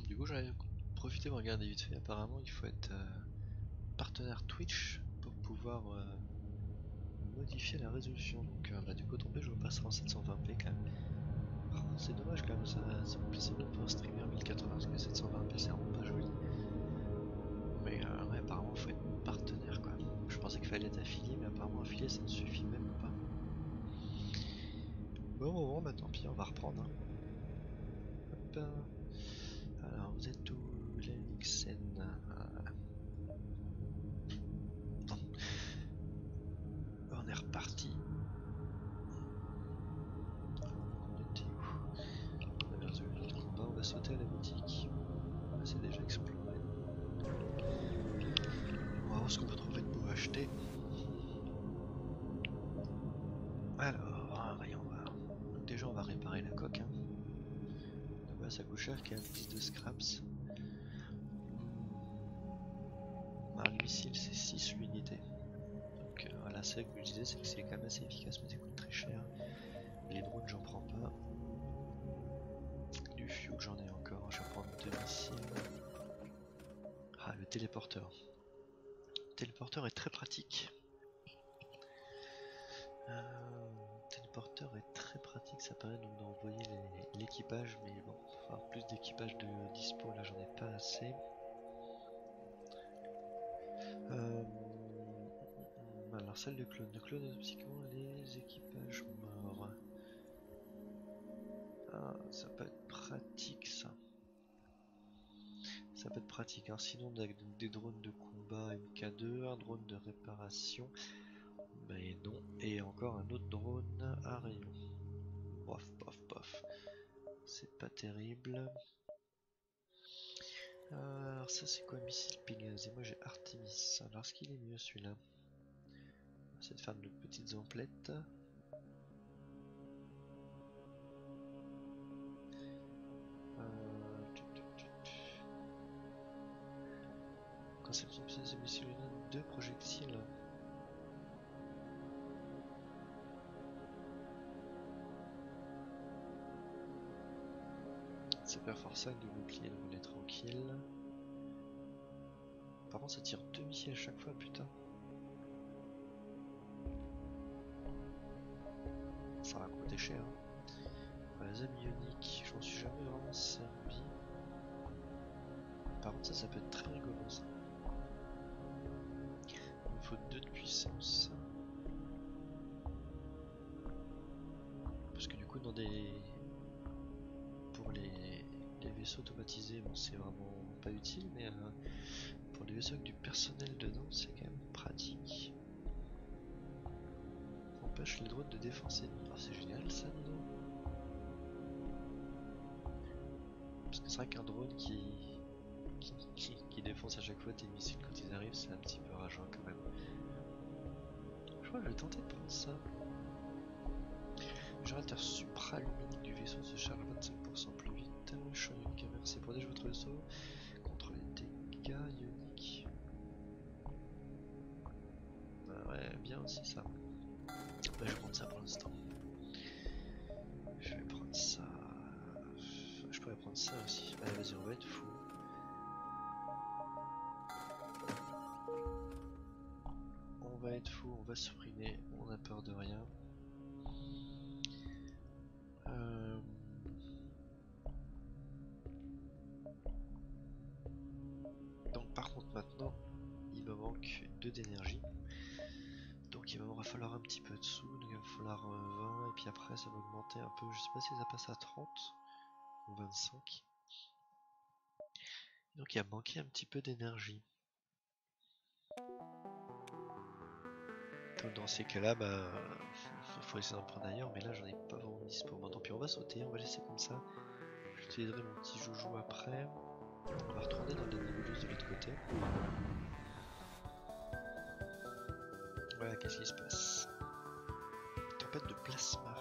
du coup, j'avais profité de regarder vite fait. Apparemment, il faut être euh, partenaire Twitch pour pouvoir euh, modifier la résolution. Donc, euh, bah, du coup, tombé, je repasse en 720p quand même. Oh, c'est dommage quand même, ça, ça me plaisait bien de pouvoir streamer en 1080 parce que 720p c'est vraiment pas joli. Mais ouais, apparemment, il faut être partenaire quoi. Je pensais qu'il fallait être affilié, mais apparemment, affilié ça ne suffit même pas. Bon, bon, bon, bah tant pis, on va reprendre. hein. Hop. Y a 10 de scraps. Ah, le missile, c'est 6 l'unité. Donc euh, voilà, c'est que je disais, c'est que c'est quand même assez efficace, mais ça coûte très cher. Les drones, j'en prends pas. Du fuel, j'en ai encore. Je vais prendre deux missiles. Ah, le téléporteur. Le téléporteur est très pratique. Euh, le téléporteur est très pratique, ça permet donc d'envoyer l'équipage, mais bon, faut avoir plus d'équipage de dispo, là j'en ai pas assez. Euh, alors celle de clone, de clone automatiquement les équipages morts. Ah, ça peut être pratique ça. Ça peut être pratique, hein. sinon avec des drones de combat MK2, un drone de réparation, mais non, et encore un autre drone à rayon. Pof, pof, pof. C'est pas terrible. Euh, Alors ça c'est quoi missile Pégase Et moi j'ai Artemis. Alors est-ce qu'il est mieux celui-là? Cette femme de petites emplettes. Euh. Conception de ces missiles lunaires, deux projectiles. C'est pas forcément de bouclier, on est tranquille. Par contre, ça tire deux missiles à chaque fois, putain. Ça va coûter cher. Les amis ioniques, je m'en suis jamais vraiment servi. Par contre, ça, ça peut être très rigolo ça. Il me faut deux de puissance. Parce que du coup, dans des. Automatisés, bon, c'est vraiment pas utile, mais euh, pour les vaisseaux avec du personnel dedans, c'est quand même pratique. Empêche les drones de défense ennemie. Ah, c'est génial ça, donc. Parce que c'est vrai qu'un drone qui, qui, défonce à chaque fois tes missiles quand ils arrivent, c'est un petit peu rageant quand même. Je crois que je vais tenter de prendre ça. Le générateur supraluminique du vaisseau se charge 25% vite. Champ ionique inversé protège votre vaisseau contre les dégâts ioniques. Ah ouais, bien aussi ça. Bah, je vais prendre ça pour l'instant. Je vais prendre ça. Je pourrais prendre ça aussi. Allez, vas-y, on va être fou. On va être fou, on va supprimer, on a peur de rien. Euh, 2 d'énergie. Donc il va falloir un petit peu de sous, donc il va falloir euh, 20 et puis après ça va augmenter un peu. Je sais pas si ça passe à 30 ou 25. Donc il a manqué un petit peu d'énergie. Dans ces cas-là, bah, il faut essayer d'en prendre ailleurs, mais là j'en ai pas vraiment dispo. Bon, tant pis, on va sauter, on va laisser comme ça. J'utiliserai mon petit joujou après. On va retourner dans la nébuleuse de l'autre côté. Voilà, qu'est-ce qui se passe? Tempête de plasma.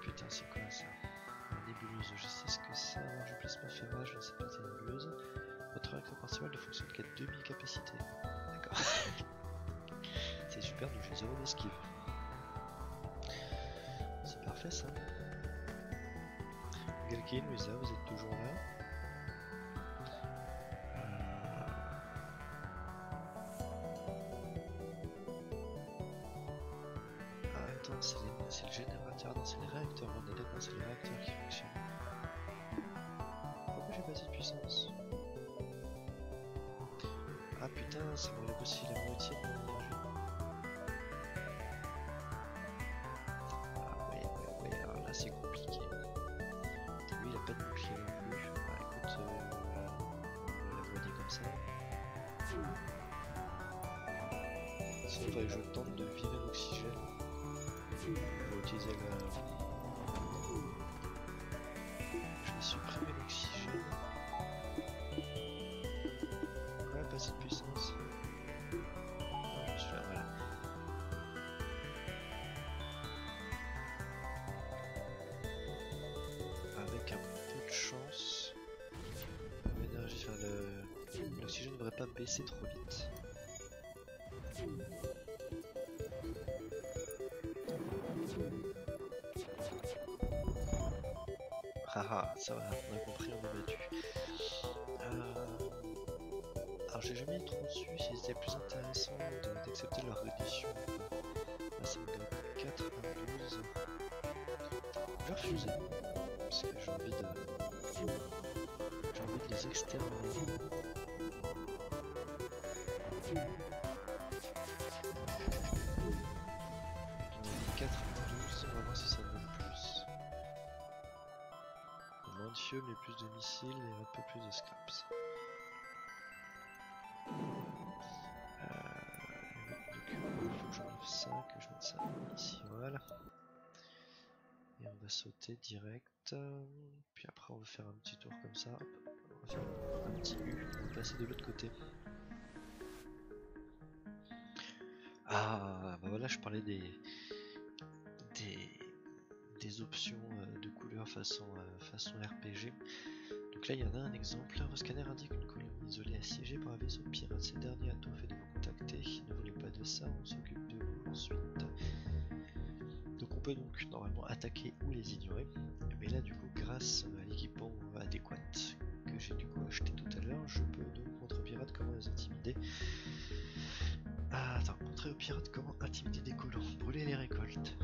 Putain, c'est quoi ça? La nébuleuse, je sais ce que c'est. Alors, je plasma mal, je ne sais pas c'est une nébuleuse. Votre réacteur principal ne fonctionne qu'à 2000 capacités. D'accord. c'est super, donc j'ai zéro d'esquive. C'est parfait ça. Galkin, Luisa, vous êtes toujours là? Ne devrait pas baisser trop vite. Haha, ça va, on a compris, on est battu. Euh, Alors j'ai jamais trop su si c'était plus intéressant d'accepter leur reddition. Là ça me donne 4 à 12. Je vais refuser. Parce que j'ai envie de. J'ai envie de les exterminer. Mais plus de missiles et un peu plus de scraps. Euh, donc, il faut que j'enlève ça, que je mette ça ici, voilà. Et on va sauter direct. Puis après, on va faire un petit tour comme ça. On va faire un petit U, on va passer de l'autre côté. Ah, bah voilà, je parlais des des, options euh, de couleurs façon, euh, façon RPG. Donc là, il y en a un exemple. Votre scanner indique une colonne isolée assiégée par un vaisseau pirate. Ces derniers a tout fait de vous contacter. Ne voulez pas de ça, on s'occupe de vous ensuite. Donc on peut donc normalement attaquer ou les ignorer. Mais là, du coup, grâce à l'équipement adéquat que j'ai du coup acheté tout à l'heure, je peux donc montrer aux pirates comment les intimider. Ah, attends, montrer aux pirates comment intimider des colons, brûler les récoltes.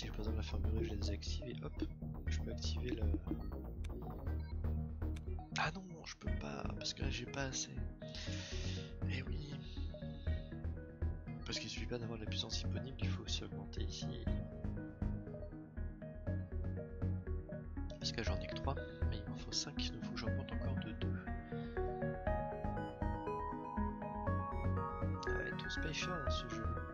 Si je présente l'infirmerie, je les désactive et hop, je peux activer le. Ah non, je peux pas, parce que j'ai pas assez. Eh oui. Parce qu'il suffit pas d'avoir la puissance disponible, il faut aussi augmenter ici. Parce que j'en ai que 3, mais il m'en faut 5, il faut que j'augmente encore de 2. Ah ouais, tout dans ce jeu.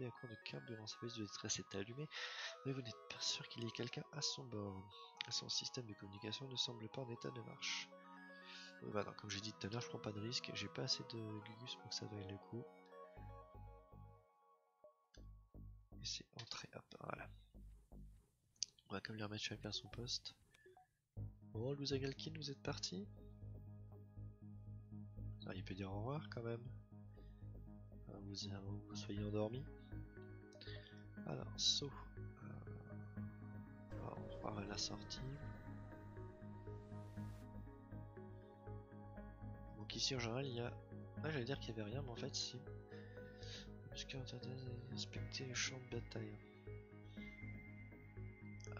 Tomber à de carburant. Sa service de détresse est allumé, mais vous n'êtes pas sûr qu'il y ait quelqu'un à son bord. Son système de communication ne semble pas en état de marche. Oui, bah non, comme j'ai dit tout à l'heure, je prends pas de risque. J'ai pas assez de gugus pour que ça vaille le coup. Et c'est entré, hop, voilà. On va comme les remettre chacun à son poste. Bon, Galkin, vous êtes parti? Ah, il peut dire au revoir quand même. Ah, vous, vous soyez endormi. Alors, saut. Euh, on va voir la sortie. Donc ici en général il y a... Ah j'allais dire qu'il y avait rien mais en fait si. Jusqu'à inspecter les champs de bataille.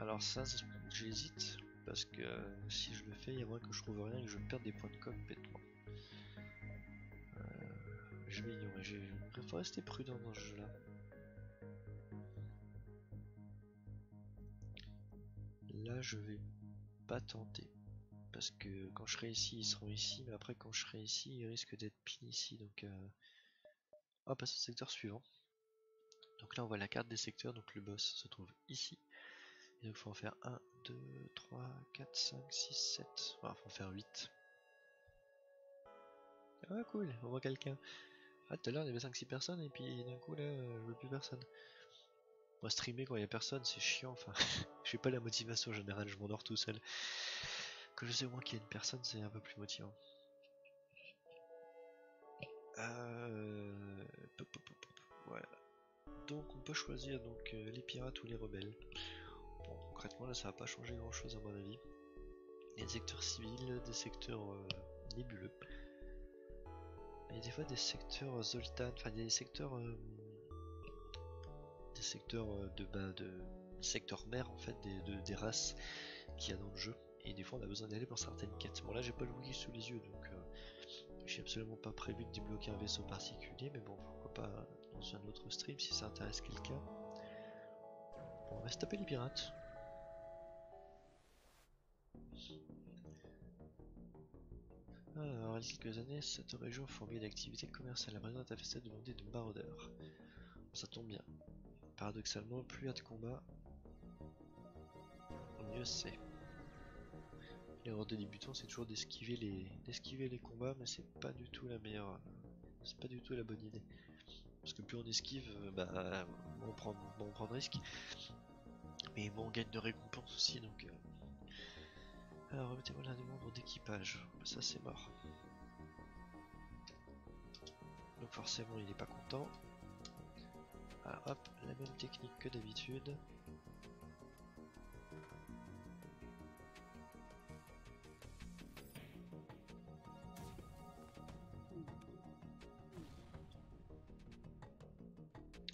Alors ça j'hésite parce que si je le fais il y a moins que je trouve rien et que je perde des points de coque bêtement je vais ignorer, il faut rester prudent dans ce jeu là. Je vais pas tenter. Parce que quand je serai ici, ils seront ici, mais après quand je serai ici, ils risquent d'être pile ici. Donc euh... on va passer au secteur suivant. Donc là on voit la carte des secteurs, donc le boss se trouve ici. Et donc il faut en faire 1, 2, 3, 4, 5, 6, 7. il faut en faire 8. Ah cool, on voit quelqu'un. Ah, tout à l'heure, il y avait 5-6 personnes, et puis d'un coup, là, je vois plus personne. Moi, streamer quand il y a personne, c'est chiant. Enfin, j'ai pas la motivation générale, je m'endors tout seul. Quand je sais au moins qu'il y a une personne, c'est un peu plus motivant. Euh... Voilà. Donc, on peut choisir donc euh, les pirates ou les rebelles. Bon, concrètement, là, ça va pas changer grand chose à mon avis. Il y a des secteurs civils, des secteurs euh, nébuleux. Il y a des fois des secteurs Zoltan, enfin des secteurs euh, secteurs euh, de bas de secteur mer en fait des, des races qu'il y a dans le jeu et des fois on a besoin d'aller pour certaines quêtes. Bon là j'ai pas le wiki sous les yeux donc euh, j'ai absolument pas prévu de débloquer un vaisseau particulier mais bon pourquoi pas dans un autre stream si ça intéresse quelqu'un. On va se taper les pirates. Alors, il y a quelques années, cette région fourmillait d'activités commerciales. La présidente a fait demander de maraudeurs. Ça tombe bien. Paradoxalement, plus il y a de combats, mieux c'est. L'erreur des débutants, c'est toujours d'esquiver les, combats, mais c'est pas du tout la meilleure, c'est pas du tout la bonne idée. Parce que plus on esquive, euh, bah, on prend, on de risques. Mais bon, on gagne de récompenses aussi, donc euh, alors remettez-moi l'un des membres d'équipage. Ça c'est mort. Donc forcément il est pas content. Alors hop, la même technique que d'habitude.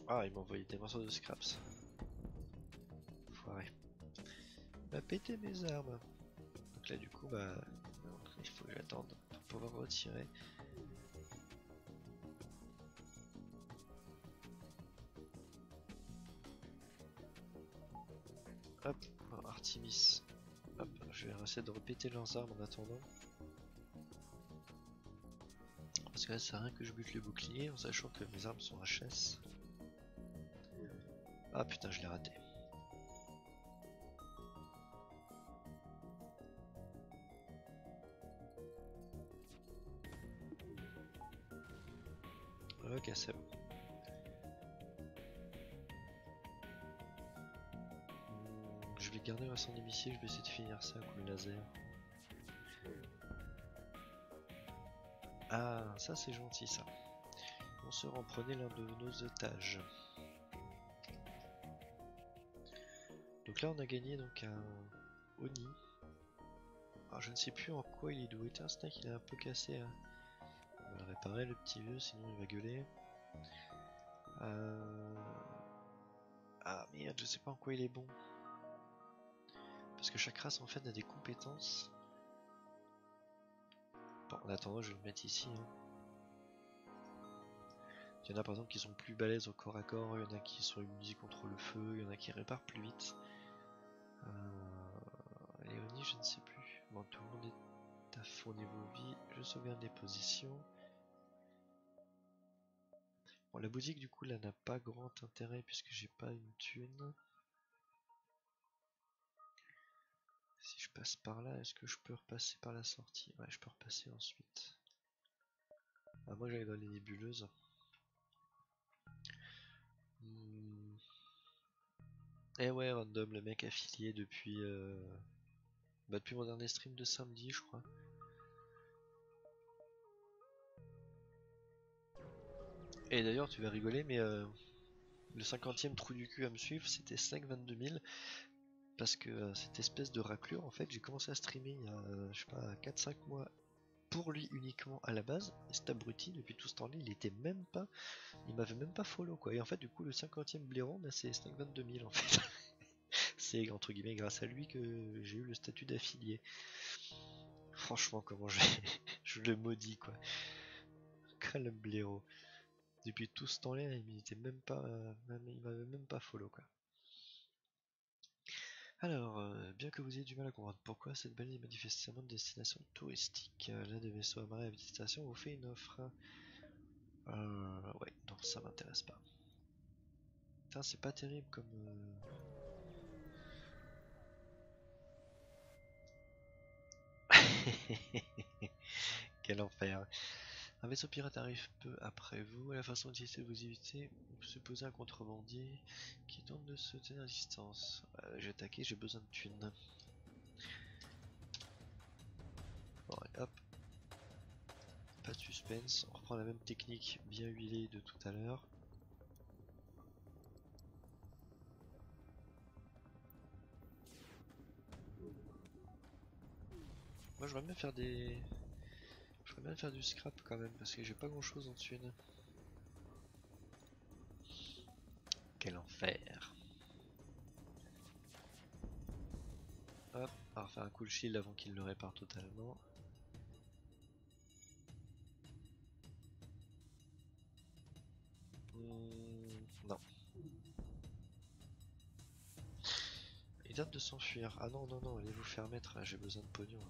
Ah, il m'a envoyé des morceaux de scraps. Foiré. Il m'a pété mes armes là du coup bah il faut que j'attende pour pouvoir retirer. Hop, Artemis. Hop, je vais essayer de répéter leurs armes en attendant. Parce que là, ça sert à rien que je bute le bouclier en sachant que mes armes sont HS. Ah putain, je l'ai raté. Ok, c'est bon. Vais garder ma sonde je vais essayer de finir ça avec le laser. Ah, ça c'est gentil ça. On se reprenait l'un de nos otages. Donc là on a gagné donc un Oni. Alors je ne sais plus en quoi il est doué. Un snack il est un peu cassé. Hein. On va le réparer le petit vieux, sinon il va gueuler. Euh, ah merde, je sais pas en quoi il est bon. Parce que chaque race en fait a des compétences. Bon, en attendant, je vais le mettre ici. Hein. Il y en a par exemple qui sont plus balèzes au corps à corps, il y en a qui sont immunisés contre le feu, il y en a qui réparent plus vite. Euh... Léonie, je ne sais plus. Bon, tout le monde est à fond niveau vie. Je sauvegarde les positions. Bon, la boutique du coup là n'a pas grand intérêt puisque j'ai pas une thune. Si je passe par là, est-ce que je peux repasser par la sortie? Ouais, je peux repasser ensuite. Ah, moi j'allais dans les nébuleuses. Hmm. Eh ouais, random, le mec affilié depuis, euh... bah, depuis mon dernier stream de samedi, je crois. Et d'ailleurs, tu vas rigoler, mais euh, le 50e trou du cul à me suivre, c'était 522 000. Parce que euh, cette espèce de raclure, en fait, j'ai commencé à streamer il y a, euh, je sais pas, 4-5 mois pour lui uniquement à la base. Et cet abruti, depuis tout ce temps-là, il était même pas, il m'avait même pas follow quoi. Et en fait, du coup, le 50e blairon, bah, c'est 522 000 en fait. c'est entre guillemets grâce à lui que j'ai eu le statut d'affilié. Franchement, comment je, je le maudis quoi. Quel blaireau depuis tout ce temps-là, il m'était même pas, il m'avait même pas follow quoi. Alors, euh, bien que vous ayez du mal à comprendre pourquoi cette balise est manifestement de destination touristique, euh, l'un des vaisseaux amarrés à destination vous fait une offre. Euh, ouais, non, ça m'intéresse pas. Putain, c'est pas terrible comme. Quel enfer. Un vaisseau pirate arrive peu après vous, la façon d'utiliser vous éviter, supposez un contrebandier qui tente de se tenir à distance. Euh, j'ai attaqué, j'ai besoin de thunes. Bon, allez, hop. Pas de suspense, on reprend la même technique bien huilée de tout à l'heure. Moi vais même faire des bien faire du scrap quand même parce que j'ai pas grand chose en thunes. Quel enfer. Hop, on va faire un cool shield avant qu'il le répare totalement. Hmm, non. Il donne de s'enfuir. Ah non, non, non, allez vous faire mettre, j'ai besoin de pognon.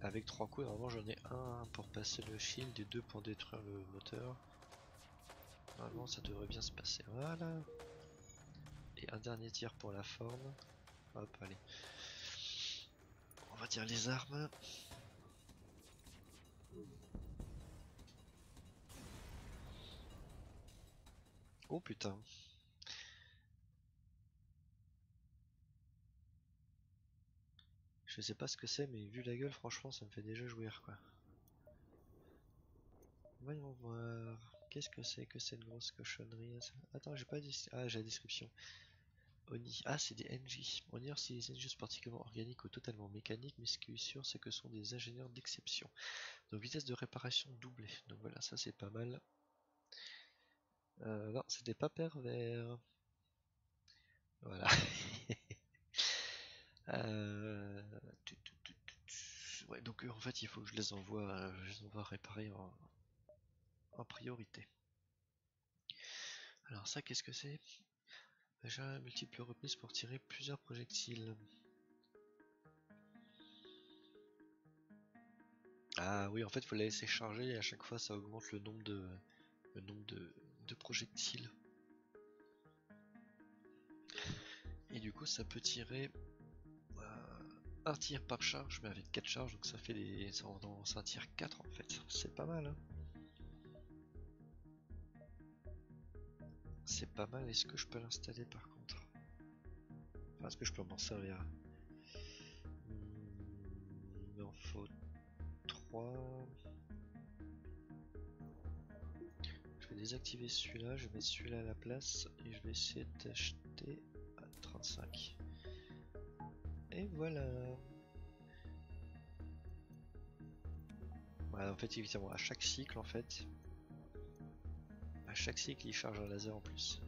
Avec trois coups, normalement j'en ai un pour passer le shield et deux pour détruire le moteur. Normalement ça devrait bien se passer. Voilà. Et un dernier tir pour la forme. Hop, allez. On va dire les armes. Oh putain. Je sais pas ce que c'est, mais vu la gueule, franchement, ça me fait déjà jouir, quoi. Voyons voir. Qu'est-ce que c'est que cette grosse cochonnerie Attends, j'ai pas. Ah, j'ai la description. Oni. Ah, c'est des NJ. On ignore si les NJ sont particulièrement organiques ou totalement mécaniques, mais ce qui est sûr, c'est que ce sont des ingénieurs d'exception. Donc, vitesse de réparation doublée. Donc voilà, ça c'est pas mal. Euh, non, c'était pas pervers. Voilà. Euh, ouais, donc euh, en fait, il faut que je les envoie, euh, les envoie réparer en, priorité. Alors ça, qu'est-ce que c'est? Déjà, multiples reprises pour tirer plusieurs projectiles. Ah oui, en fait, faut la laisser charger et à chaque fois, ça augmente le nombre de, le nombre de, de projectiles. Et du coup, ça peut tirer un tir par charge, mais avec 4 charges, donc ça fait des. ça en un tir 4 en fait. C'est pas mal. Hein. C'est pas mal. Est-ce que je peux l'installer par contre? Est-ce que je peux m'en servir? Hmm, Il m'en faut 3. Je vais désactiver celui-là, je vais mettre celui-là à la place et je vais essayer d'acheter à 35. Et voilà. Ouais, en fait, évidemment, à chaque cycle, en fait, à chaque cycle, il charge un laser en plus.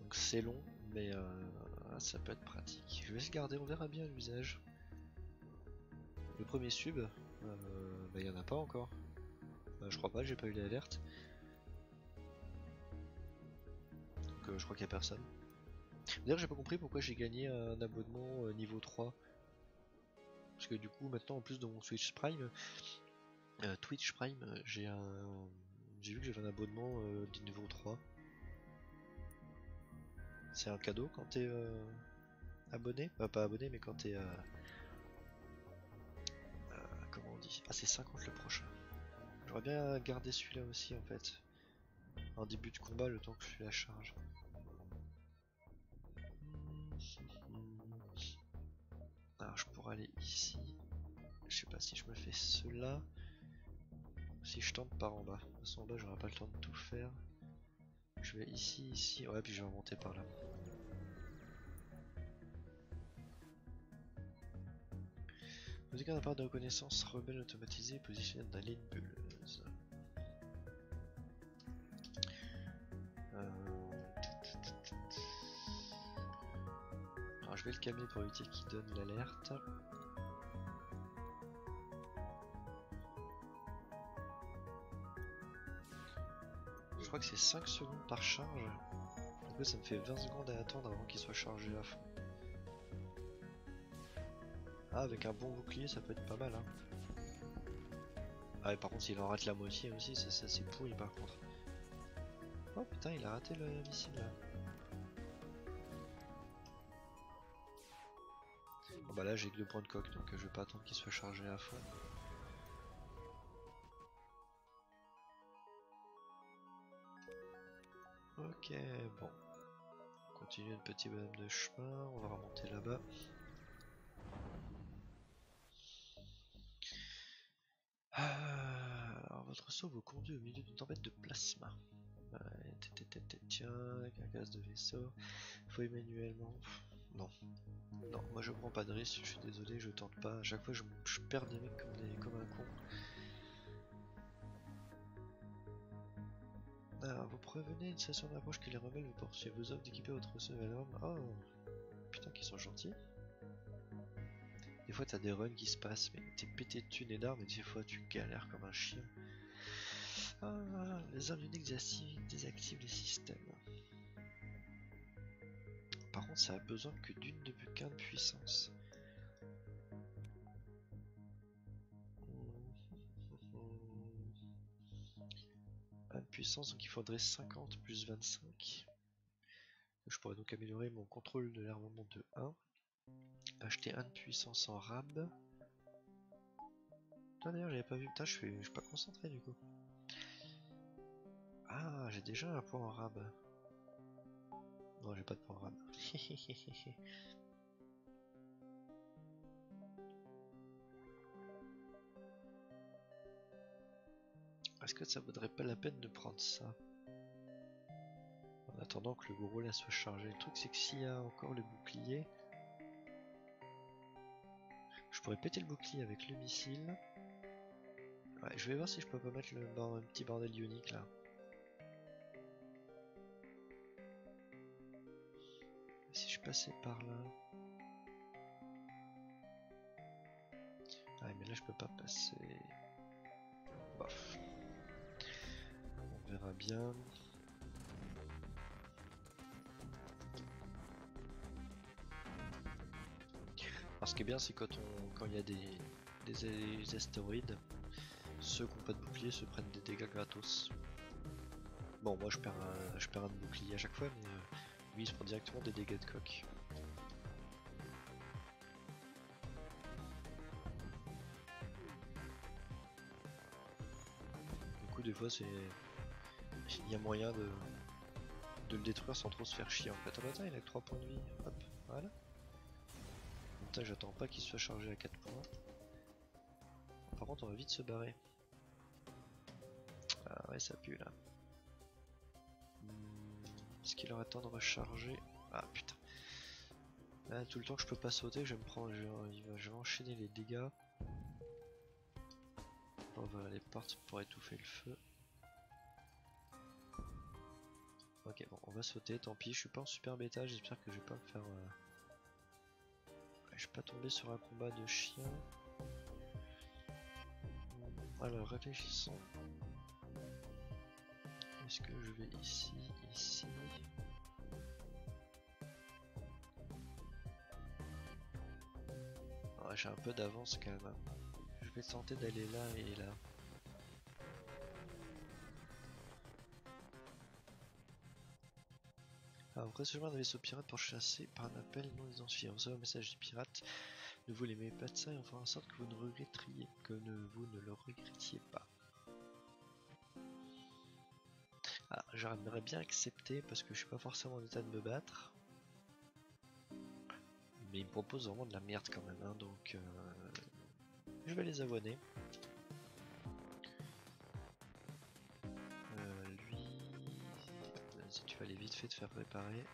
Donc c'est long, mais euh, ça peut être pratique. Je vais se garder, on verra bien l'usage. Le premier sub, euh, bah, il y en a pas encore. Euh, je crois pas, j'ai pas eu l'alerte. Donc euh, je crois qu'il y a personne. D'ailleurs, j'ai pas compris pourquoi j'ai gagné un abonnement euh, niveau 3. Parce que du coup, maintenant, en plus de mon Switch Prime, euh, Twitch Prime, euh, j'ai un. Vu que j'avais un abonnement euh, du niveau 3. C'est un cadeau quand t'es euh, abonné? Euh, Pas abonné, mais quand t'es. comment on dit? Ah, c'est 50 le prochain. J'aurais bien gardé celui-là aussi en fait. En début de combat, le temps que je fais la charge. Alors je pourrais aller ici. Je sais pas si je me fais cela. Si je tente par en bas. De toute façon en bas j'aurai pas le temps de tout faire. Je vais ici, ici. Ouais puis je vais remonter par là. Vous avez un appareil de reconnaissance rebelle automatisé positionné dans la ligne bulleuse. Je vais le calmer pour éviter qu'il donne l'alerte. Je crois que c'est 5 secondes par charge. Du coup ça me fait 20 secondes à attendre avant qu'il soit chargé à fond. Ah avec un bon bouclier ça peut être pas mal hein. Ah et par contre s'il en rate la moitié aussi ça, ça c'est pourri par contre. Oh putain il a raté le missile là. Bah là j'ai que deux points de coque donc euh, je vais pas attendre qu'il soit chargé à fond. Ok bon. On continue notre petit bonhomme de chemin, on va remonter là-bas. Ah, alors votre saut vous conduit au milieu d'une tempête de plasma. Tiens, gaz de vaisseau. Faut manuellement. Non. Non, moi je prends pas de risque, je suis désolé, je tente pas. Chaque fois je, perds des mecs comme, des, comme un con. Vous prévenez une station d'approche que les rebelles vous poursuivent. Vous offrent d'équiper votre seul homme. Oh, putain, qu'ils sont gentils. Des fois, t'as des runs qui se passent, mais t'es pété de thunes et d'armes, et des fois, tu galères comme un chien. Ah, les armes uniques désactivent les systèmes. Ça a besoin que d'une de plus qu'un de puissance. De puissance, donc il faudrait 50 plus 25. Je pourrais donc améliorer mon contrôle de l'armement de 1. Acheter un de puissance en rab. D'ailleurs, j'avais pas vu. Putain, je je suis pas concentré du coup. Ah, j'ai déjà un point en rab. Non, j'ai pas de rab. Est-ce que ça vaudrait pas la peine de prendre ça En attendant que le gros là soit chargé. Le truc c'est que s'il y a encore le bouclier, je pourrais péter le bouclier avec le missile. Je vais voir si je peux pas mettre le petit bordel ionique là. Passais par là. Ah mais là je peux pas passer. Bof. On verra bien. Alors ce qui est bien c'est quand on quand il y a des, des, des astéroïdes, ceux qui n'ont pas de bouclier se prennent des dégâts gratos. Bon moi je perds un, je perds un bouclier à chaque fois mais euh, lui il se prend directement des dégâts de coque. Du coup des fois c'est. Il y a moyen de, de le détruire sans trop se faire chier en fait. Ah bah attends il a que 3 points de vie. Hop, voilà. Putain, j'attends pas qu'il soit chargé à 4 points. Par contre, on va vite se barrer. Ah ouais, ça pue là. Qu'il aurait temps de recharger Ah putain. Là, tout le temps que je peux pas sauter, je vais me prendre, je, vais enchaîner les dégâts. On va les portes pour étouffer le feu. Ok, bon, on va sauter, tant pis, je suis pas en super bêta, j'espère que je vais pas me faire... Euh, je vais pas tomber sur un combat de chien. Alors, réfléchissons. Est-ce que je vais ici, ici? Ah, J'ai un peu d'avance quand même. Je vais tenter d'aller là et là. Alors, recevez un vaisseau pirate pour chasser par un appel non identifié. Recevez un message du pirate. Ne vous l'aimez pas de ça et on fera en sorte que vous ne regretteriez, que vous ne le regrettiez pas. Ah, j'aimerais bien accepter parce que je suis pas forcément en état de me battre. Mais il me propose vraiment de la merde quand même, hein, donc euh, je vais les abonner. Euh, lui, si tu vas aller vite fait te faire préparer.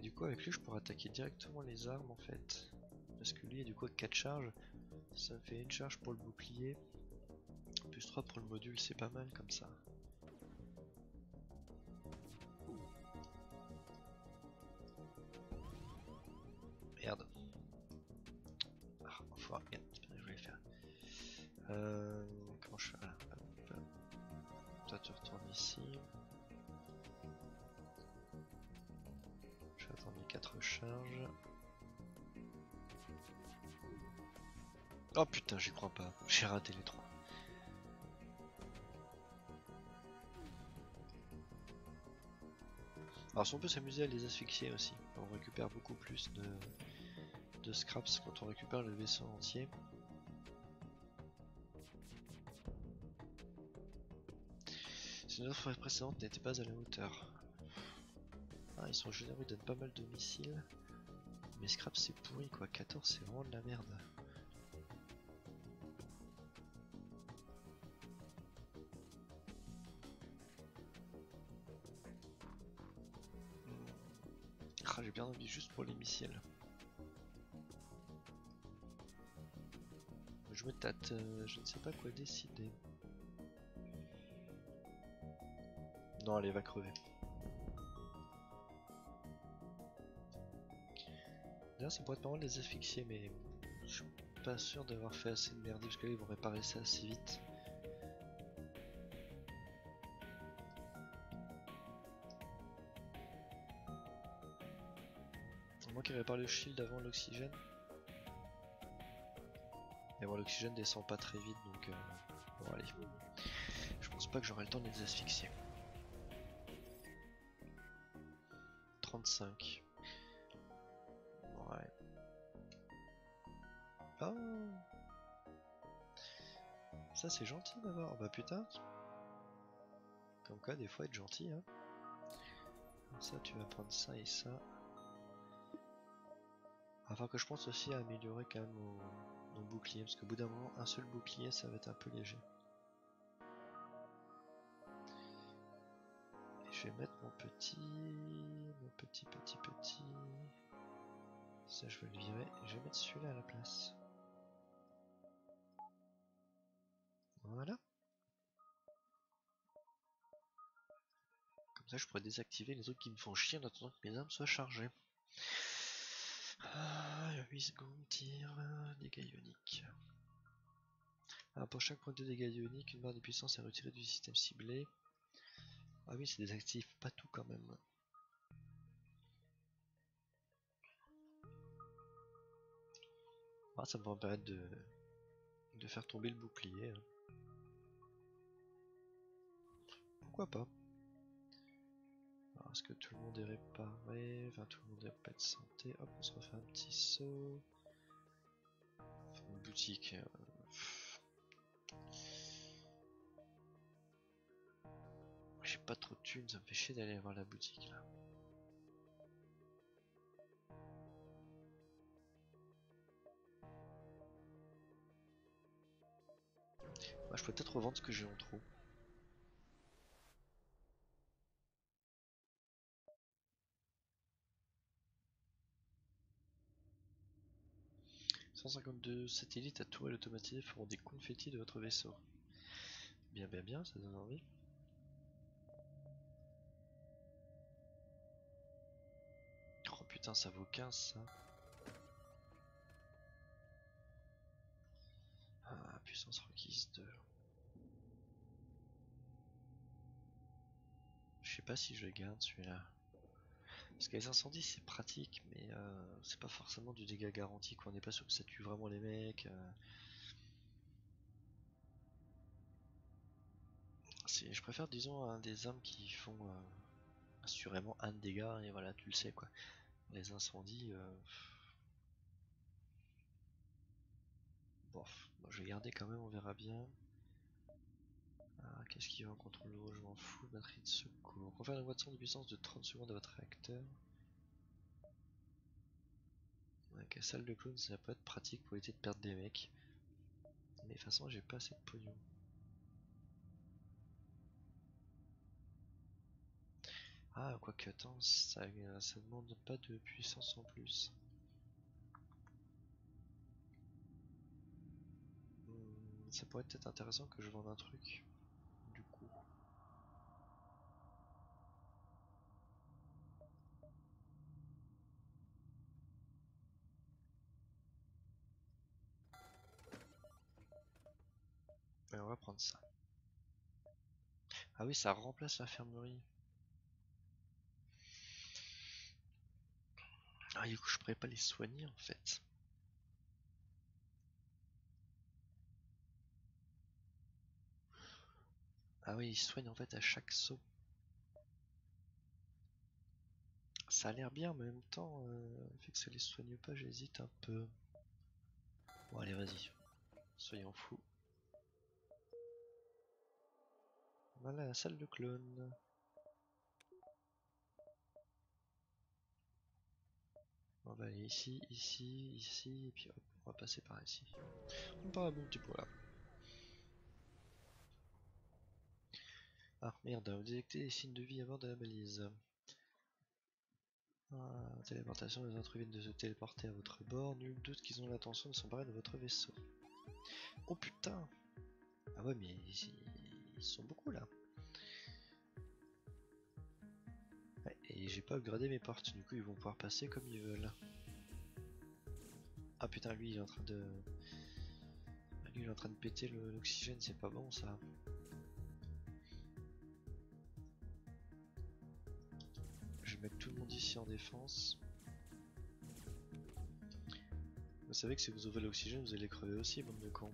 Et du coup avec lui je pourrais attaquer directement les armes en fait. Parce que lui du coup avec 4 charges, ça me fait une charge pour le bouclier. Plus 3 pour le module, c'est pas mal comme ça. Merde. Ah, enfin, merde, je voulais faire. Euh, comment je fais? Là Toi tu retournes ici. Attendre les 4 charges. Oh putain, j'y crois pas. J'ai raté les 3. Alors si on peut s'amuser à les asphyxier aussi, on récupère beaucoup plus de, de scraps quand on récupère le vaisseau entier. Notre offre précédente n'était pas à la hauteur. Ah, ils sont généreux, ils donnent pas mal de missiles. Mais scrap c'est pourri quoi, 14 c'est vraiment de la merde. Ah, j'ai bien envie juste pour les missiles. Je me tâte, euh, je ne sais pas quoi décider. Non, allez, va crever. Ça pourrait être pas mal de les asphyxier, mais je suis pas sûr d'avoir fait assez de merde parce que là, ils vont réparer ça assez vite. Moi qui répare le shield avant l'oxygène. Mais bon, l'oxygène descend pas très vite donc euh, bon, allez. Je pense pas que j'aurai le temps de les asphyxier. 35. Ça c'est gentil d'abord, bah putain. Comme quoi des fois être gentil hein. Ça tu vas prendre ça et ça. Enfin que je pense aussi à améliorer quand même mon, bouclier Parce qu'au bout d'un moment un seul bouclier ça va être un peu léger. Je vais mettre mon petit... Mon petit petit petit... Ça je vais le virer. Et je vais mettre celui-là à la place Voilà. Comme ça, je pourrais désactiver les trucs qui me font chier en attendant que mes armes soient chargées. Ah, 8 secondes, tir, dégâts ioniques. Alors pour chaque point de dégâts ioniques, une barre de puissance est retirée du système ciblé. Ah oui, c'est désactif, pas tout quand même. Ah, ça me va me permettre de, de faire tomber le bouclier. Hein. Pourquoi pas Est-ce que tout le monde est réparé? Enfin, tout le monde est pas de santé. Hop, on se refait un petit saut. une boutique. Euh, J'ai pas trop de thunes, ça me fait chier d'aller voir la boutique là. je peux peut-être revendre ce que j'ai en trop. 152 satellites à tourelle automatisée feront des confettis de votre vaisseau. Bien, bien, bien, ça donne envie. Oh putain, ça vaut 15 ça. Ah, puissance requise 2. Je sais pas si je garde celui-là. Parce que les incendies c'est pratique, mais euh, c'est pas forcément du dégât garanti, quoi. On n'est pas sûr que ça tue vraiment les mecs. Euh. Je préfère, disons, des armes qui font euh, assurément un dégât, et voilà, tu le sais, quoi. Les incendies. Bon, je vais garder quand même, on verra bien. Qu'est-ce qui va contre l'eau Je m'en fous. Batterie de secours. Confère une voie de puissance de 30 secondes à votre réacteur. Ok, salle de clown, ça peut être pratique pour éviter de perdre des mecs. Mais de toute façon, j'ai pas assez de pognon. Ah, quoique, attends, ça, ça demande pas de puissance en plus. Hmm, ça pourrait être intéressant que je vende un truc. On va prendre ça. Ah oui, ça remplace l'infirmerie. Ah, du coup, je pourrais pas les soigner en fait. Ah oui, ils soignent en fait à chaque saut. Ça a l'air bien, mais en même temps, euh, fait que ça les soigne pas, j'hésite un peu. Bon, allez, vas-y. Soyons fous. Voilà la salle de clone. On va aller ici, ici, ici, et puis on va passer par ici. On part un bon petit peu là. Ah merde, vous détectez les signes de vie à bord de la balise. Ah, téléportation, les intrus viennent de se téléporter à votre bord. Nul doute qu'ils ont l'intention de s'emparer de votre vaisseau. Oh putain Ah ouais, mais ils sont beaucoup là. et j'ai pas upgradé mes portes, du coup ils vont pouvoir passer comme ils veulent. Ah putain, lui il est en train de. Lui il est en train de péter l'oxygène, c'est pas bon ça. Je vais mettre tout le monde ici en défense. Vous savez que si vous ouvrez l'oxygène, vous allez crever aussi, bande de cons.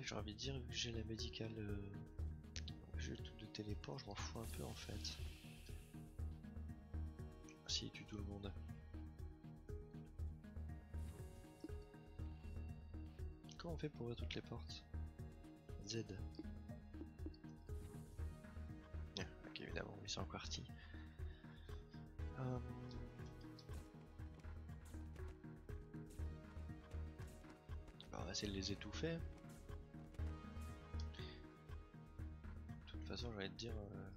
J'ai envie de dire, vu que j'ai la médicale, euh, j'ai le truc de téléport, je m'en fous un peu en fait. Si, tue tout le monde. Comment on fait pour ouvrir toutes les portes? Z. ok, évidemment, ils sont en quartier. Euh, on va essayer de les étouffer. Vais te dire, euh,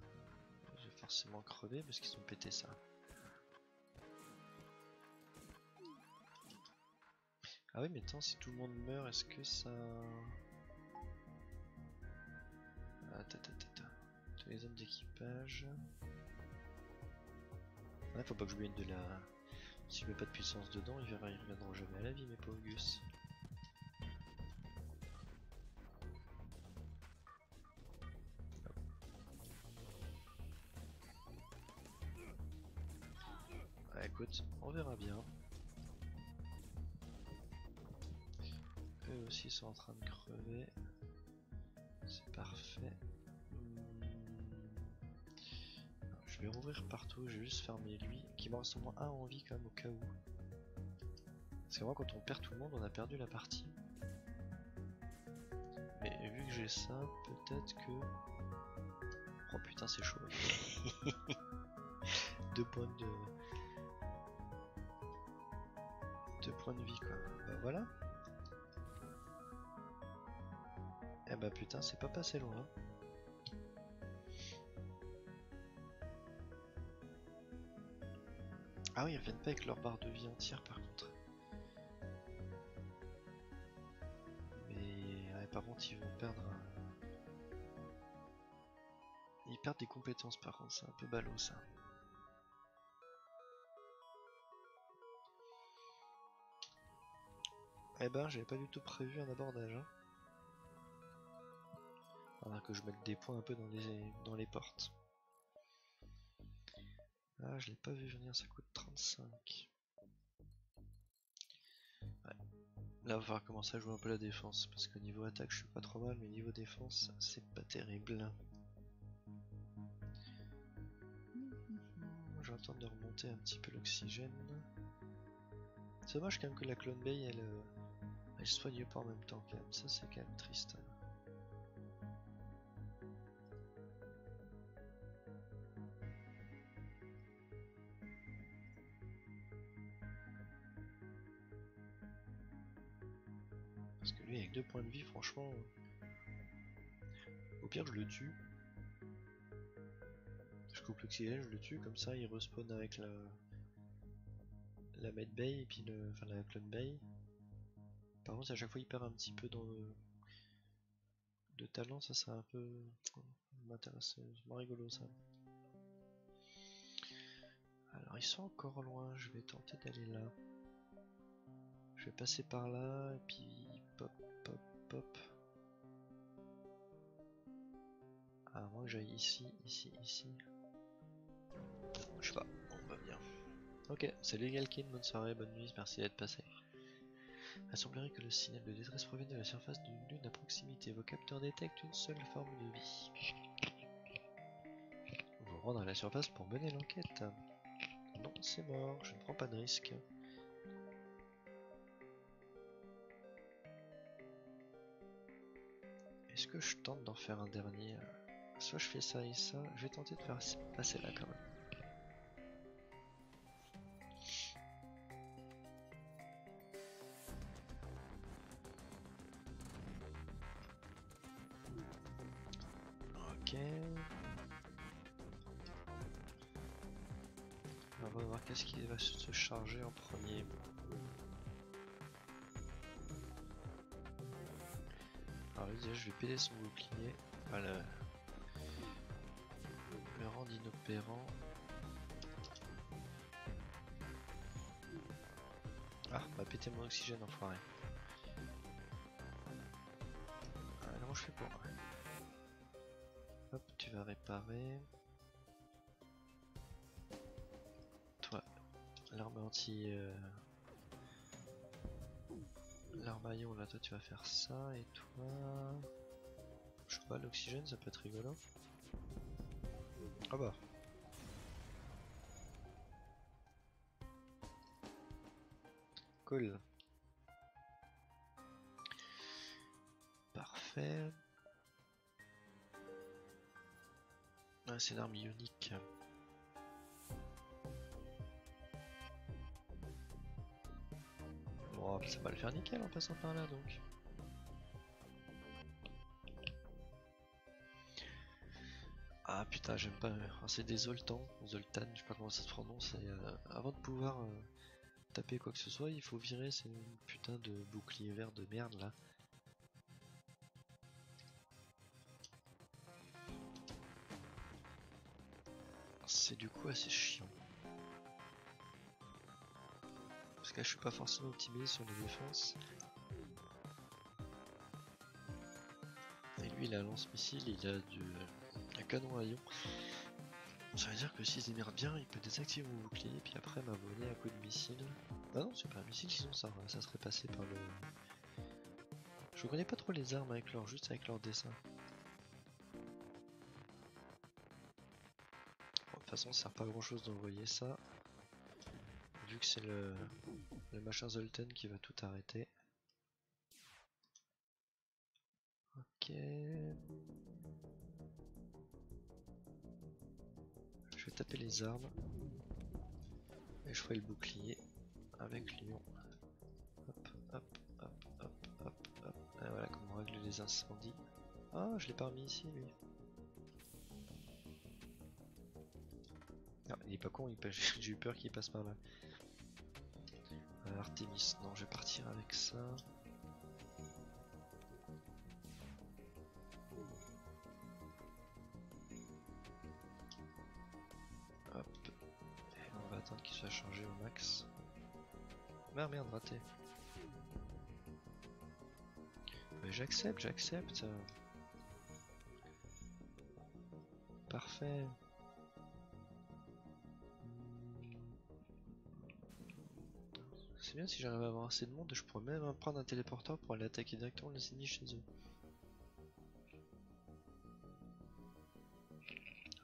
je vais forcément crever parce qu'ils ont pété ça. Ah oui, mais attends, si tout le monde meurt, est-ce que ça... Attends, attends, attends. Tous les hommes d'équipage... Ouais, faut pas que je mette de la... Si je mets pas de puissance dedans, ils reviendront jamais à la vie, mes pauvres Gus. On verra bien. Eux aussi sont en train de crever. C'est parfait. Hmm. Je vais rouvrir partout, je vais juste fermer lui, qui me reste au moins un en vie quand même au cas où. Parce que moi quand on perd tout le monde, on a perdu la partie. Mais vu que j'ai ça, peut-être que... Oh putain c'est chaud. deux points de... Deux points de vie quoi. Bah voilà. Eh bah putain, c'est pas passé loin. Ah oui, ils reviennent pas avec leur barre de vie entière par contre. Mais par contre, ils vont perdre. Ils perdent des compétences par contre, c'est un peu ballot ça. Eh ben, j'avais pas du tout prévu un abordage. Hein. Faudra que je mette des points un peu dans les, dans les portes. Ah, je l'ai pas vu venir, ça coûte 35. Ouais. Là, va falloir commencer à jouer un peu la défense, parce qu'au niveau attaque, je suis pas trop mal, mais niveau défense, c'est pas terrible. Je vais de remonter un petit peu l'oxygène. C'est dommage quand même que la clone bay, elle, euh, elle soigne pas en même temps quand même, ça c'est quand même triste. Parce que lui avec deux points de vie franchement au pire je le tue. Je coupe l'oxygène, je le tue, comme ça il respawn avec la la med bay et puis le. enfin la clone bay. Par contre à chaque fois il perd un petit peu dans de talent, ça c'est un peu m'intéresse, c'est rigolo ça. Alors ils sont encore loin, je vais tenter d'aller là. Je vais passer par là et puis pop pop pop. À moins que j'aille ici, ici, ici. Je sais pas, on va bien. Ok, salut Galkin, bonne soirée, bonne nuit, merci d'être passé. Il semblerait que le signal de détresse provienne de la surface d'une lune à proximité. Vos capteurs détectent une seule forme de vie. Vous rendre à la surface pour mener l'enquête. Non, c'est mort, je ne prends pas de risque. Est-ce que je tente d'en faire un dernier? Soit je fais ça et ça, je vais tenter de faire passer là quand même. Péter son bouclier. Voilà. Le rendre inopérant. Ah, bah péter mon oxygène enfoiré. Ah, comment je fais pour Hop, tu vas réparer. Toi, l'arme anti... Euh... L'armaillon là, toi tu vas faire ça, et toi... Je sais pas, l'oxygène ça peut être rigolo. Ah bah. Cool. Parfait. Ah, c'est l'arme ionique. Bon, ça va le faire nickel en passant par là donc. Ah putain, j'aime pas. ah, c'est des Zoltans, Zoltan, je sais pas comment ça se prononce. Euh, avant de pouvoir euh, taper quoi que ce soit, il faut virer ces putain de bouclier vert de merde là. C'est du coup assez chiant. Parce que là je suis pas forcément optimisé sur les défenses. Et lui il a lance-missile, il a du canon à ion. Ça veut dire que s'il démerde bien, il peut désactiver mon bouclier, puis après m'abonner à coup de missile. Ah non, c'est pas un missile, sinon ça, ça serait passé par le... Je connais pas trop les armes avec leur, juste avec leur dessin. De toute façon, ça sert pas grand chose d'envoyer ça. Vu que c'est le, le machin Zoltan qui va tout arrêter. Ok. Taper les armes. je ferai le bouclier avec Lyon. Hop, hop, hop, hop, hop, hop. Et voilà comment on règle les incendies. Ah, je l'ai pas remis ici, lui. Ah, il est pas con, il passe- j'ai eu peur qu'il passe par là. Artemis, non, je vais partir avec ça. J'accepte, j'accepte. Parfait. C'est bien si j'arrive à avoir assez de monde, je pourrais même prendre un téléporteur pour aller attaquer directement les ennemis chez eux.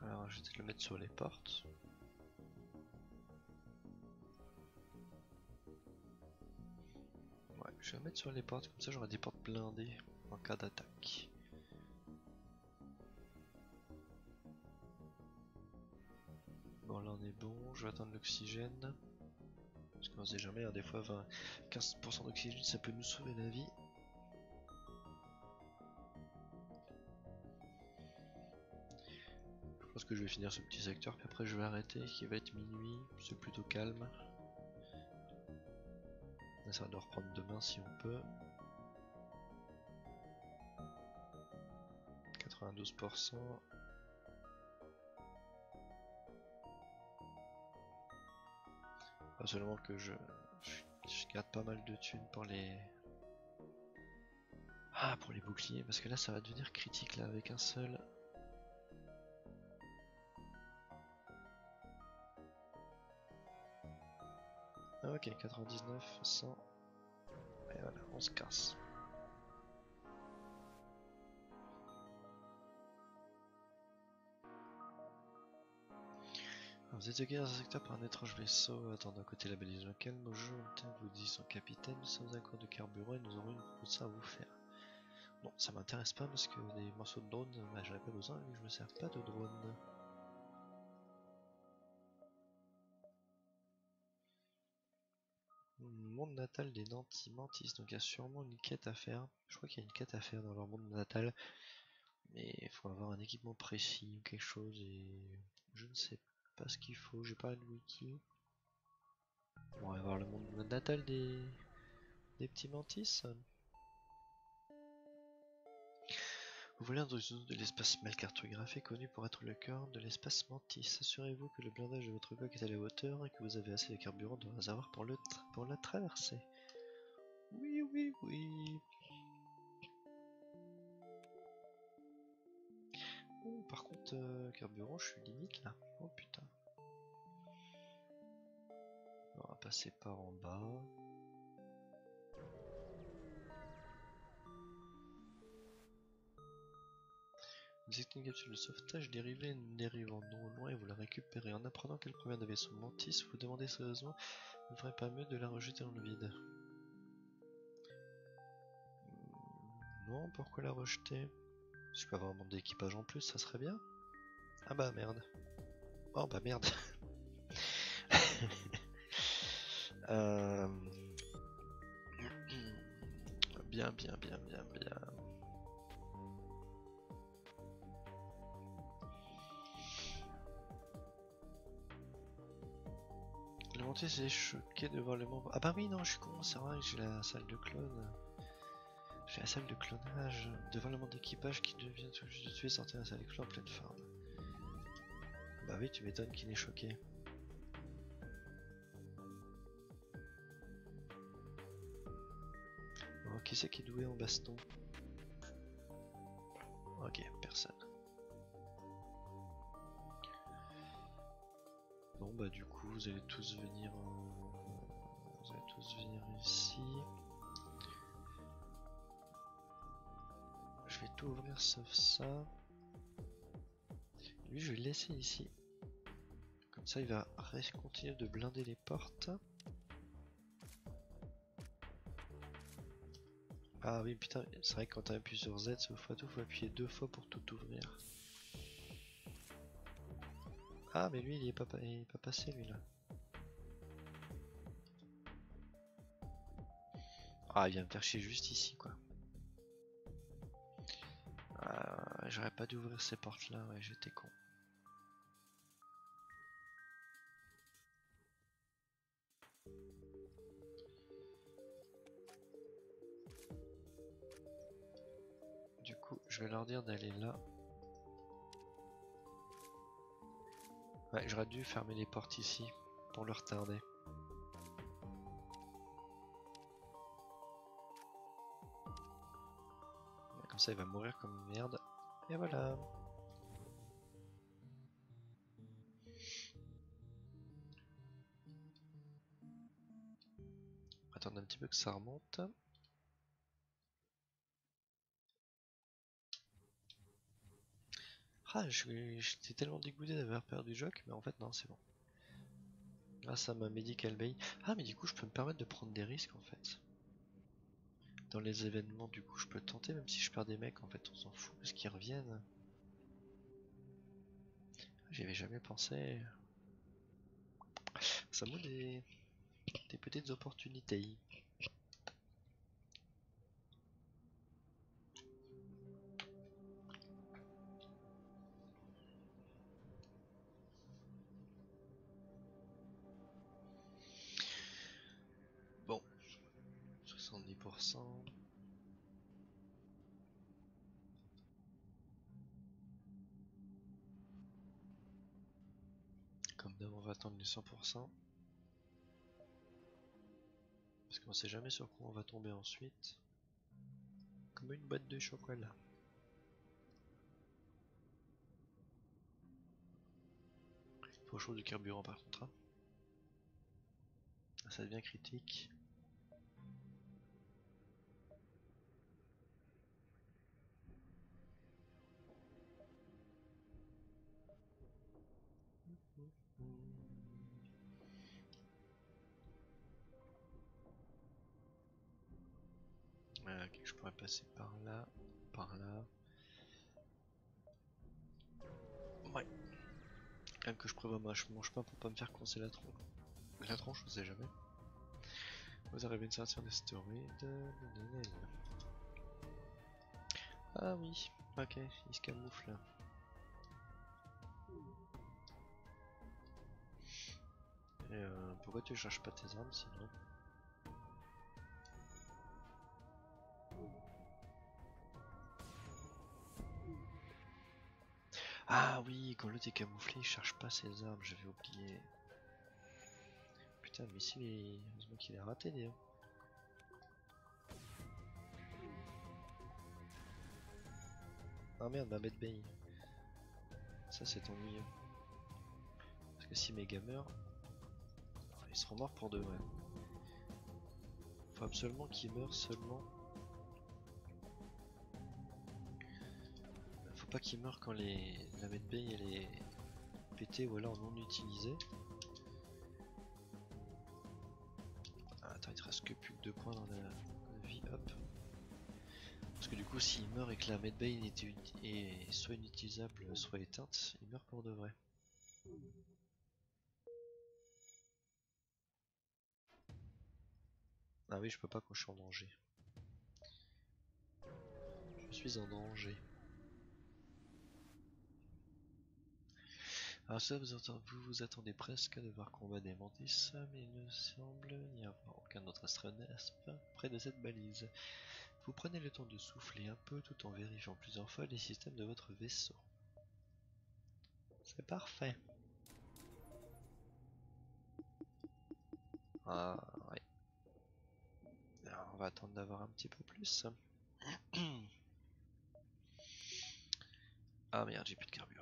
Alors je vais le mettre sur les portes. Je vais mettre sur les portes, comme ça j'aurai des portes blindées en cas d'attaque. Bon là on est bon, je vais attendre l'oxygène. Parce qu'on sait jamais, hein, des fois 20, 15% d'oxygène ça peut nous sauver la vie. Je pense que je vais finir ce petit secteur, puis après je vais arrêter, qui va être minuit, c'est plutôt calme. Ça va devoir reprendre demain si on peut. 92%. Pas seulement que je, je garde pas mal de thunes pour les... Ah, pour les boucliers, parce que là ça va devenir critique là avec un seul. Ok, 99, 100. Et voilà, on se casse. Vous êtes accueillis dans un secteur par un étrange vaisseau attendant à côté la balise locale. Bonjour, vous dit son capitaine. Nous sommes à de carburant et nous aurons une proposition à vous faire. Non, ça m'intéresse pas parce que des morceaux de drone, bah, j'en ai pas besoin vu que je me sers pas de drone. Monde natal des Nantis Mantis, donc il y a sûrement une quête à faire. Je crois qu'il y a une quête à faire dans leur monde natal. Mais il faut avoir un équipement précis ou quelque chose et je ne sais pas ce qu'il faut, j'ai pas le wiki. On va voir le monde natal des, des petits mantis. Vous voulez dans une zone de l'espace mal cartographié connu pour être le cœur de l'espace mantis. Assurez-vous que le blindage de votre coque est à la hauteur et que vous avez assez de carburant dans le réservoir pour, le pour la traverser. Oui, oui, oui. Oh, par contre, euh, carburant, je suis limite là. Oh putain. On va passer par en bas. Vous êtes une capsule de sauvetage dérivée dérivant non loin et vous la récupérez. En apprenant qu'elle provient d'un vaisseau mantis, vous demandez sérieusement ne ferait pas mieux de la rejeter dans le vide. Hmm, Non, pourquoi la rejeter? Je peux avoir un membre d'équipage en plus, ça serait bien. Ah bah merde. Oh bah merde. Euh, Bien, bien, bien, bien, bien. Monté choqué de le membre. Ah bah oui, non, je suis con, c'est vrai que j'ai la salle de clone. J'ai la salle de clonage. Devant le membre d'équipage qui devient tout juste de tuer, sortir la salle de clone en pleine forme. Bah oui, tu m'étonnes qu'il est choqué. Oh, qui c'est qui est doué en baston? Ok, personne. Bon bah du coup vous allez tous venir en- vous allez tous venir ici. Je vais tout ouvrir sauf ça. Lui je vais le laisser ici. Comme ça il va continuer de blinder les portes. Ah oui putain, c'est vrai que quand t'appuies sur Z, c'est fois tout, faut appuyer deux fois pour tout ouvrir. Ah mais lui il est pas, passé lui là. Ah il vient me faire juste ici quoi. Ah, j'aurais pas dû ouvrir ces portes là, ouais j'étais con. Du coup je vais leur dire d'aller là. Ouais, j'aurais dû fermer les portes ici pour le retarder. Comme ça, il va mourir comme merde. Et voilà. Attendre un petit peu que ça remonte. Ah, j'étais tellement dégoûté d'avoir perdu Jock, mais en fait non, c'est bon. Grâce à ma Medical Bay. Ah, mais du coup, je peux me permettre de prendre des risques en fait. Dans les événements, du coup, je peux tenter, même si je perds des mecs, en fait, on s'en fout, parce qu'ils reviennent. J'y avais jamais pensé. Ça me des... des petites opportunités. 70%. Comme d'hab, on va attendre les 100%. Parce qu'on sait jamais sur quoi on va tomber ensuite. Comme une boîte de chocolat. Faut chaud du carburant par contre. hein. Ça devient critique. Passer par là, par là. Ouais. Même que je prévois je mange pas pour pas me faire coincer la tronche. La tronche, on sait jamais. Vous arrivez une sortir d'astéroïde. Ah oui, ok, il se camoufle là. Et euh, pourquoi tu cherches pas tes armes sinon? Ah oui, quand l'autre est camouflé, il cherche pas ses armes, j'avais oublié. Putain, mais si, les... heureusement qu'il a raté, d'ailleurs. Ah merde, ma bête bay. Ça, c'est ennuyeux. Parce que si Mega meurt, ils seront morts pour de vrai. Faut absolument qu'il meure seulement. Pas qu'il meure quand les... la medbay elle est pétée ou alors non utilisée. Ah, attends, il te reste que plus que 2 points dans la, la vie, hop. Parce que du coup, s'il meurt et que la medbay est, est soit inutilisable, soit éteinte, il meurt pour de vrai. Ah oui, je peux pas quand je suis en danger. Je suis en danger. Alors ça, vous, vous vous attendez presque à devoir combattre des mantis, mais il ne semble n'y avoir aucun autre astronaspe près de cette balise. Vous prenez le temps de souffler un peu tout en vérifiant plusieurs fois les systèmes de votre vaisseau. C'est parfait. Ah ouais. Alors, on va attendre d'avoir un petit peu plus. ah merde, j'ai plus de carburant.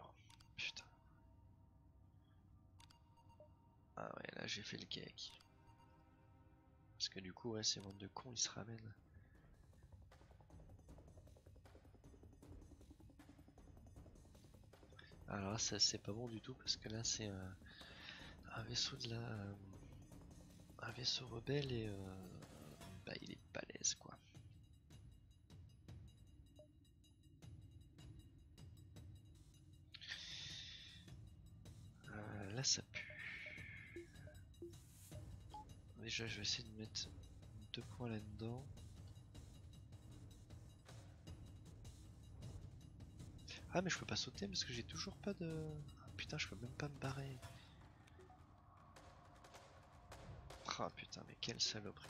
Ah ouais, là j'ai fait le cake. Parce que du coup, ouais, ces mondes de cons, ils se ramènent. Alors ça c'est pas bon du tout parce que là c'est un, un vaisseau de la, euh, un vaisseau rebelle et euh, bah il est balèze quoi. Euh, là ça pue. Déjà je vais essayer de mettre deux points là-dedans. Ah mais je peux pas sauter parce que j'ai toujours pas de... Ah, putain je peux même pas me barrer. Ah putain mais quelle saloperie.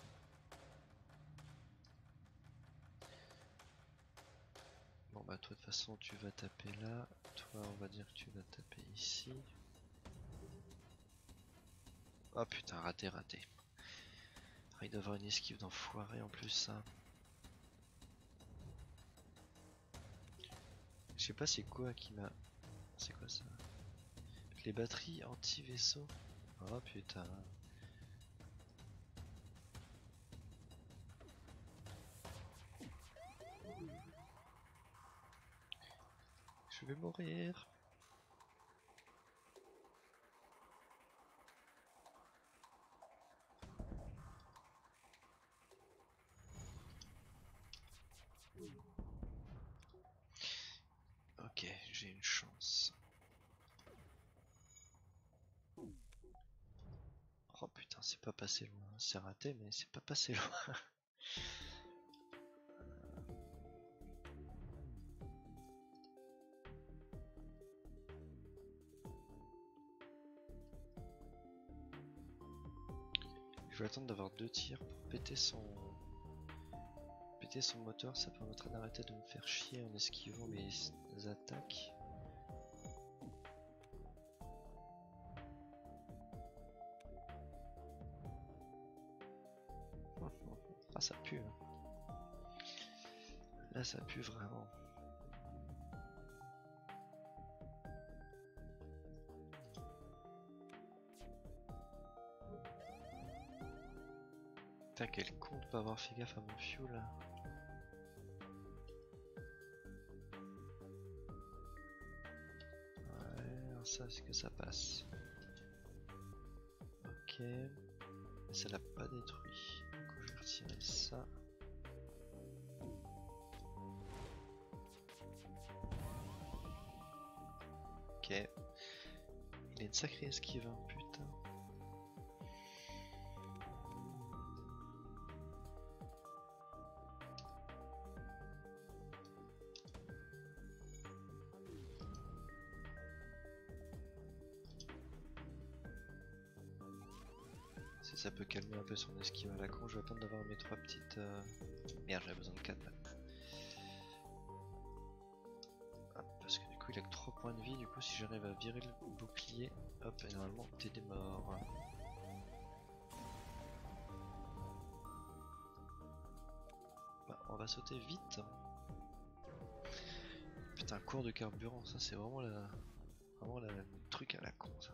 Bon bah toi de toute façon tu vas taper là. Toi on va dire que tu vas taper ici. Oh putain raté raté. Ah, il doit avoir une esquive d'enfoiré en plus ça. Je sais pas c'est quoi qui m'a... C'est quoi ça? Les batteries anti-vaisseau? Oh putain. Je vais mourir. J'ai une chance. Oh putain, c'est pas passé loin. C'est raté, mais c'est pas passé loin. Je vais attendre d'avoir deux tirs pour péter son péter son moteur, ça permettra d'arrêter de me faire chier en esquivant mes attaques. Ah ça pue. hein. Là ça pue vraiment. Putain quel con de pas avoir fait gaffe à mon fuel là. Ça c'est que ça passe? Ok. Ça l'a pas détruit. Donc je vais retirer ça. Ok. Il a une sacrée esquive, hein, putain. Vite. Putain, cours de carburant, ça c'est vraiment la... Vraiment le truc à la con ça.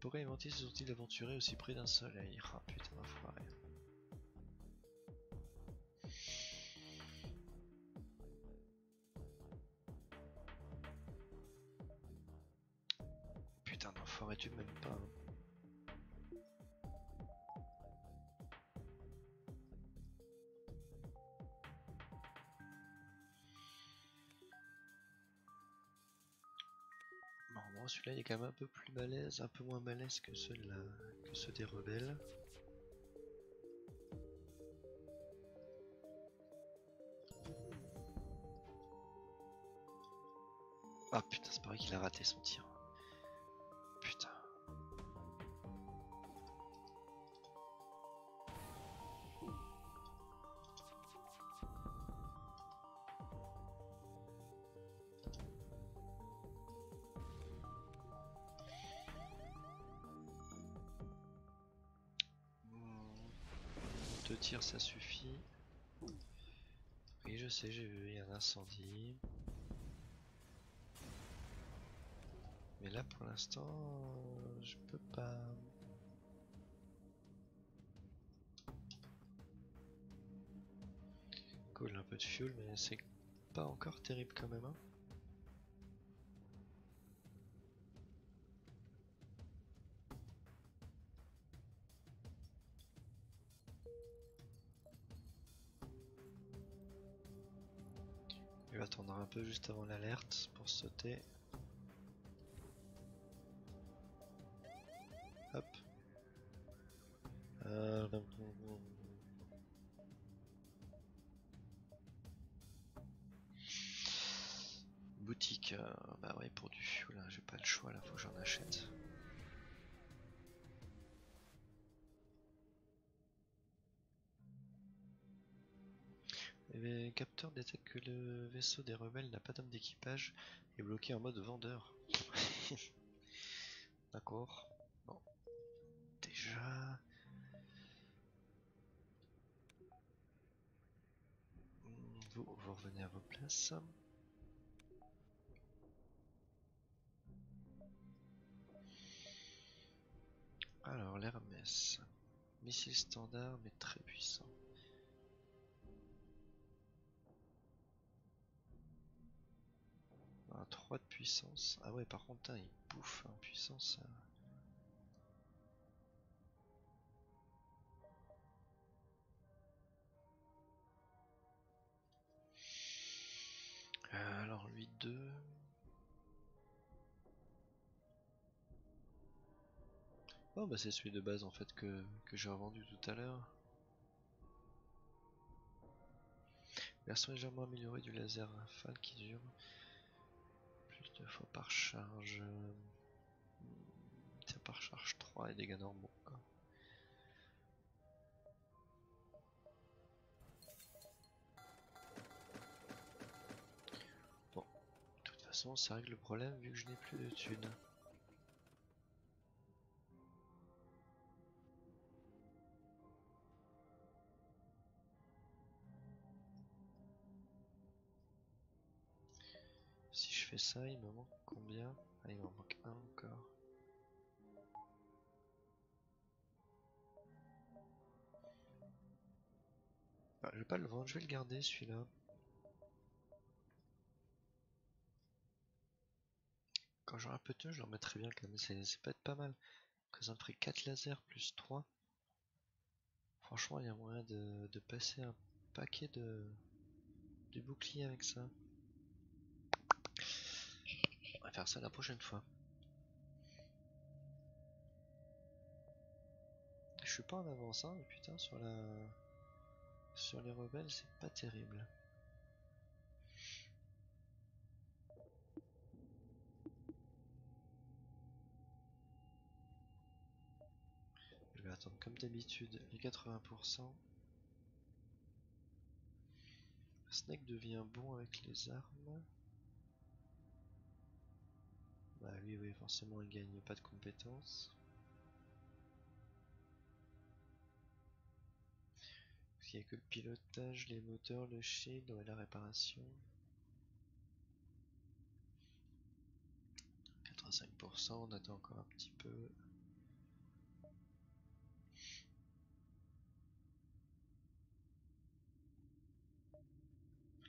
Pourquoi les mentis se sont-ils aventurés aussi près d'un soleil? Ah. Putain il est quand même un peu plus balèze, un peu moins balèze que ceux, la- que ceux des rebelles. Ah putain, c'est pareil qu'il a raté son tir. J'ai vu, un incendie. Mais là pour l'instant je peux pas. Cool un peu de fuel mais c'est pas encore terrible quand même hein. Juste avant l'alerte pour sauter. Hop. Euh, Boutique, euh, bah ouais pour du là j'ai pas le choix là, faut que j'en achète. Les capteurs détectent que le vaisseau des rebelles n'a pas d'homme d'équipage et bloqué en mode vendeur. D'accord. Bon. Déjà. Vous, vous revenez à vos places. Alors, l'Hermès. Missile standard mais très puissant. Un 3 de puissance. Ah ouais, par contre, il bouffe en puissance. Euh, alors lui 2. Oh bah c'est celui de base en fait que, que j'ai revendu tout à l'heure. Version légèrement améliorée du laser rafale qui dure plus de fois par charge. C'est par charge 3 et dégâts normaux. Bon, de toute façon ça règle le problème vu que je n'ai plus de thunes. Fais ça, il me manque combien? Ah, il m'en manque un encore. Ah, je vais pas le vendre, je vais le garder celui-là. Quand j'aurai un peu de je le remettrai bien quand même, c'est pas être pas mal. Que ça me ferait 4 lasers plus 3. Franchement, il y a moyen de, de passer un paquet de, de boucliers avec ça faire ça la prochaine fois. Je suis pas en avance, hein, putain, sur la... Sur les rebelles, c'est pas terrible. Je vais attendre comme d'habitude les 80%. Snake devient bon avec les armes. Bah oui, oui, forcément, il gagne pas de compétences. Parce qu'il n'y a que le pilotage, les moteurs, le shield, ouais, la réparation. 85%, on attend encore un petit peu.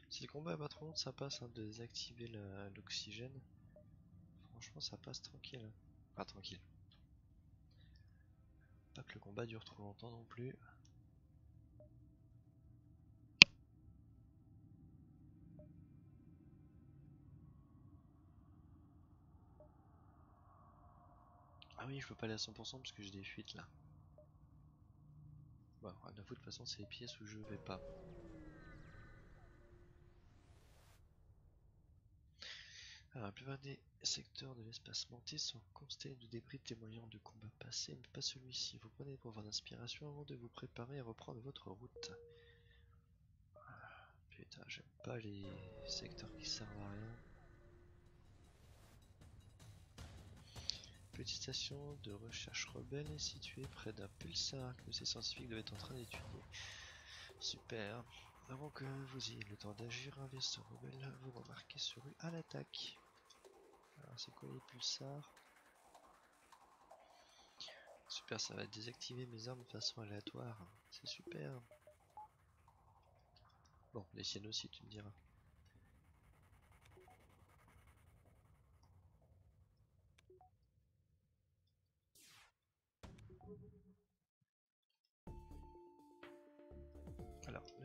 Si le combat trop long, ça passe hein, de désactiver l'oxygène. Franchement, ça passe tranquille. Pas tranquille. Pas que le combat dure trop longtemps non plus. Ah oui, je peux pas aller à 100% parce que j'ai des fuites là. Bon, à foutre, de toute façon, c'est les pièces où je vais pas. Plupart des secteurs de l'espace mantis sont constellés de débris témoignant de combats passés, mais pas celui-ci. Vous prenez pour votre inspiration avant de vous préparer à reprendre votre route. Ah, putain, j'aime pas les secteurs qui servent à rien. Petite station de recherche rebelle est située près d'un pulsar que ces scientifiques devaient être en train d'étudier. Super. Avant que vous ayez le temps d'agir, un vaisseau rebelle vous remarquez sur rue à l'attaque. Alors c'est quoi les pulsars? Super, ça va désactiver mes armes de façon aléatoire. C'est super. Bon, les siennes aussi, tu me diras.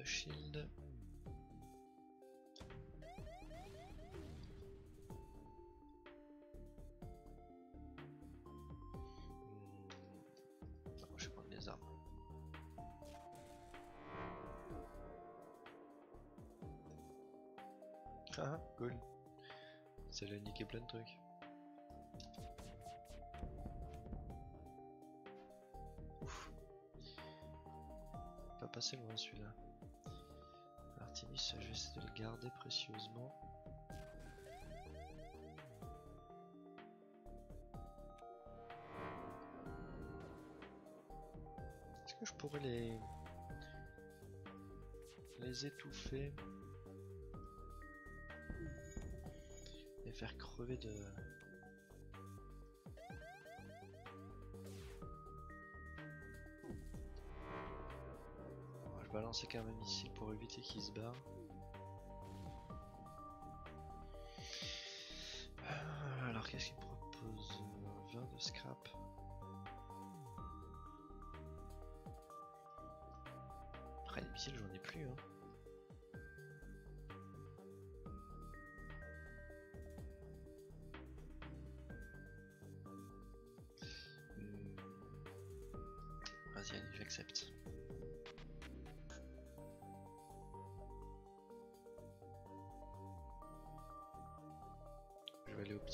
de shield. Hmm. Ah, cool. Ça l'a niqué plein de trucs. Ouf. Pas passé loin celui-là. Artemis, je vais essayer de le garder précieusement. Est-ce que je pourrais les les étouffer? Et faire crever de lancer quand même ici pour éviter qu'ils se barrent euh, alors qu'est-ce qu'il propose 20 de scrap. Après les missiles j'en ai plus hein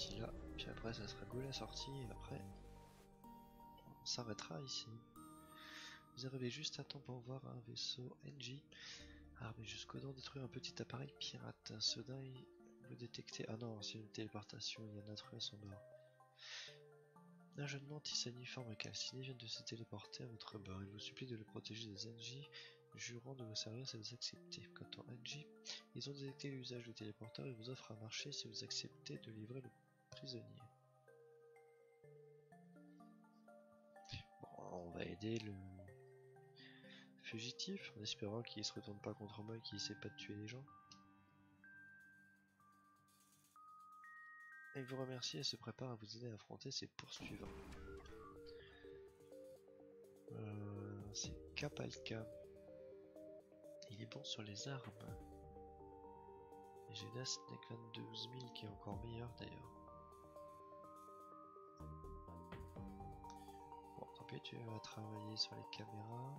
Petit là, puis après ça sera go la sortie, et après on s'arrêtera ici. Vous arrivez juste à temps pour voir un vaisseau NG armé jusqu'aux dents détruire un petit appareil pirate. Soudain, vous détectez. Ah non, c'est une téléportation, il y a notre à son bord. Un jeune mantis uniforme calciné vient de se téléporter à votre bord. Il vous supplie de le protéger des NJ, jurant de vous servir si vous acceptez. Quant aux NJ, ils ont détecté l'usage du téléporteur et vous offrent un marché si vous acceptez de livrer le prisonnier. Bon, on va aider le fugitif en espérant qu'il se retourne pas contre moi et qu'il essaie pas de tuer les gens. Il vous remercie et se prépare à vous aider à affronter ses poursuivants. Euh, c'est Kapalka. Il est bon sur les armes. J'ai la Snake 22 000 qui est encore meilleur d'ailleurs. Tu vas travailler sur les caméras.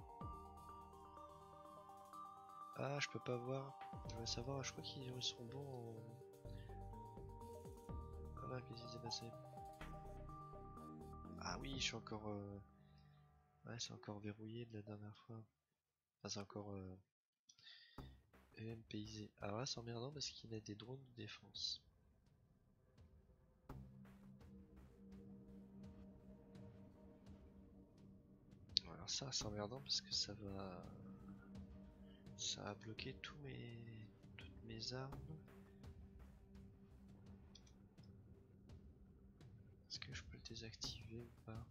Ah, je peux pas voir. Je veux savoir, je crois qu'ils sont bons en qu'est-ce qui s'est passé Ah oui, je suis encore... Euh, ouais, c'est encore verrouillé de la dernière fois. Enfin, c'est encore... Euh... EMPisé. Alors là, c'est emmerdant parce qu'il a des drones de défense. Alors ça, c'est emmerdant parce que ça va... Ça a bloqué tous mes... toutes mes armes. Est-ce que je peux le désactiver ou pas?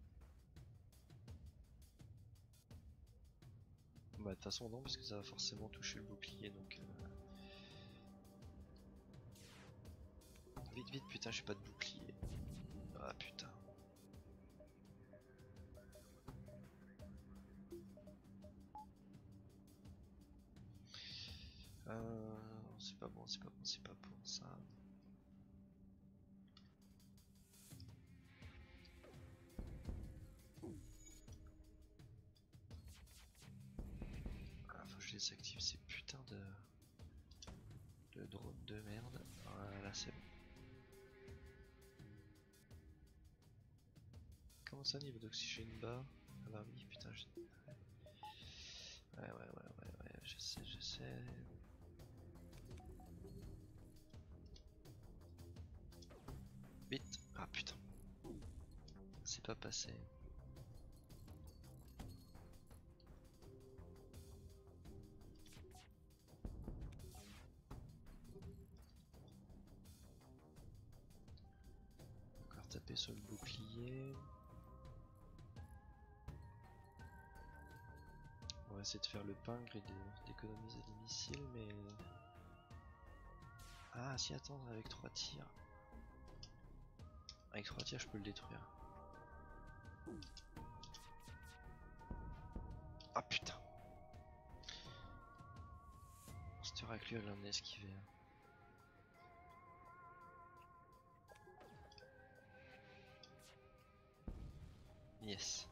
Bah de toute façon non parce que ça va forcément toucher le bouclier donc... Euh... Vite vite putain j'ai pas de bouclier. Ah putain. Euh... C'est pas bon, c'est pas bon, c'est pas bon ça. désactive ces putains de de drones de merde. Voilà, c'est bon. Comment ça, niveau d'oxygène bas? Ah bah oui, putain, je... Ouais, ouais, ouais, ouais, ouais, je sais, je sais. Ah putain. C'est pas passé. taper sur le bouclier. On va essayer de faire le pingre et d'économiser des missiles, mais... Ah, si, attendre avec trois tirs. Avec trois tirs, je peux le détruire. Ah putain raclure, elle en a esquivé. Yes.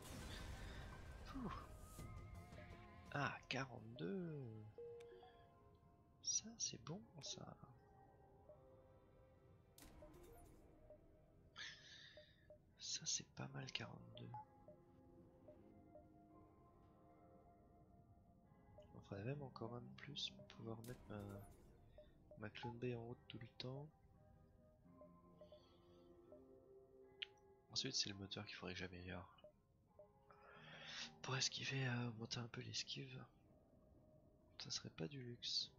Ah, 42. Ça, c'est bon, ça. C'est pas mal 42. On ferait même encore un de plus pour pouvoir mettre ma, ma en haut tout le temps. Ensuite c'est le moteur qu'il faudrait que j'améliore. Pour esquiver, euh, monter un peu l'esquive. Ça serait pas du luxe.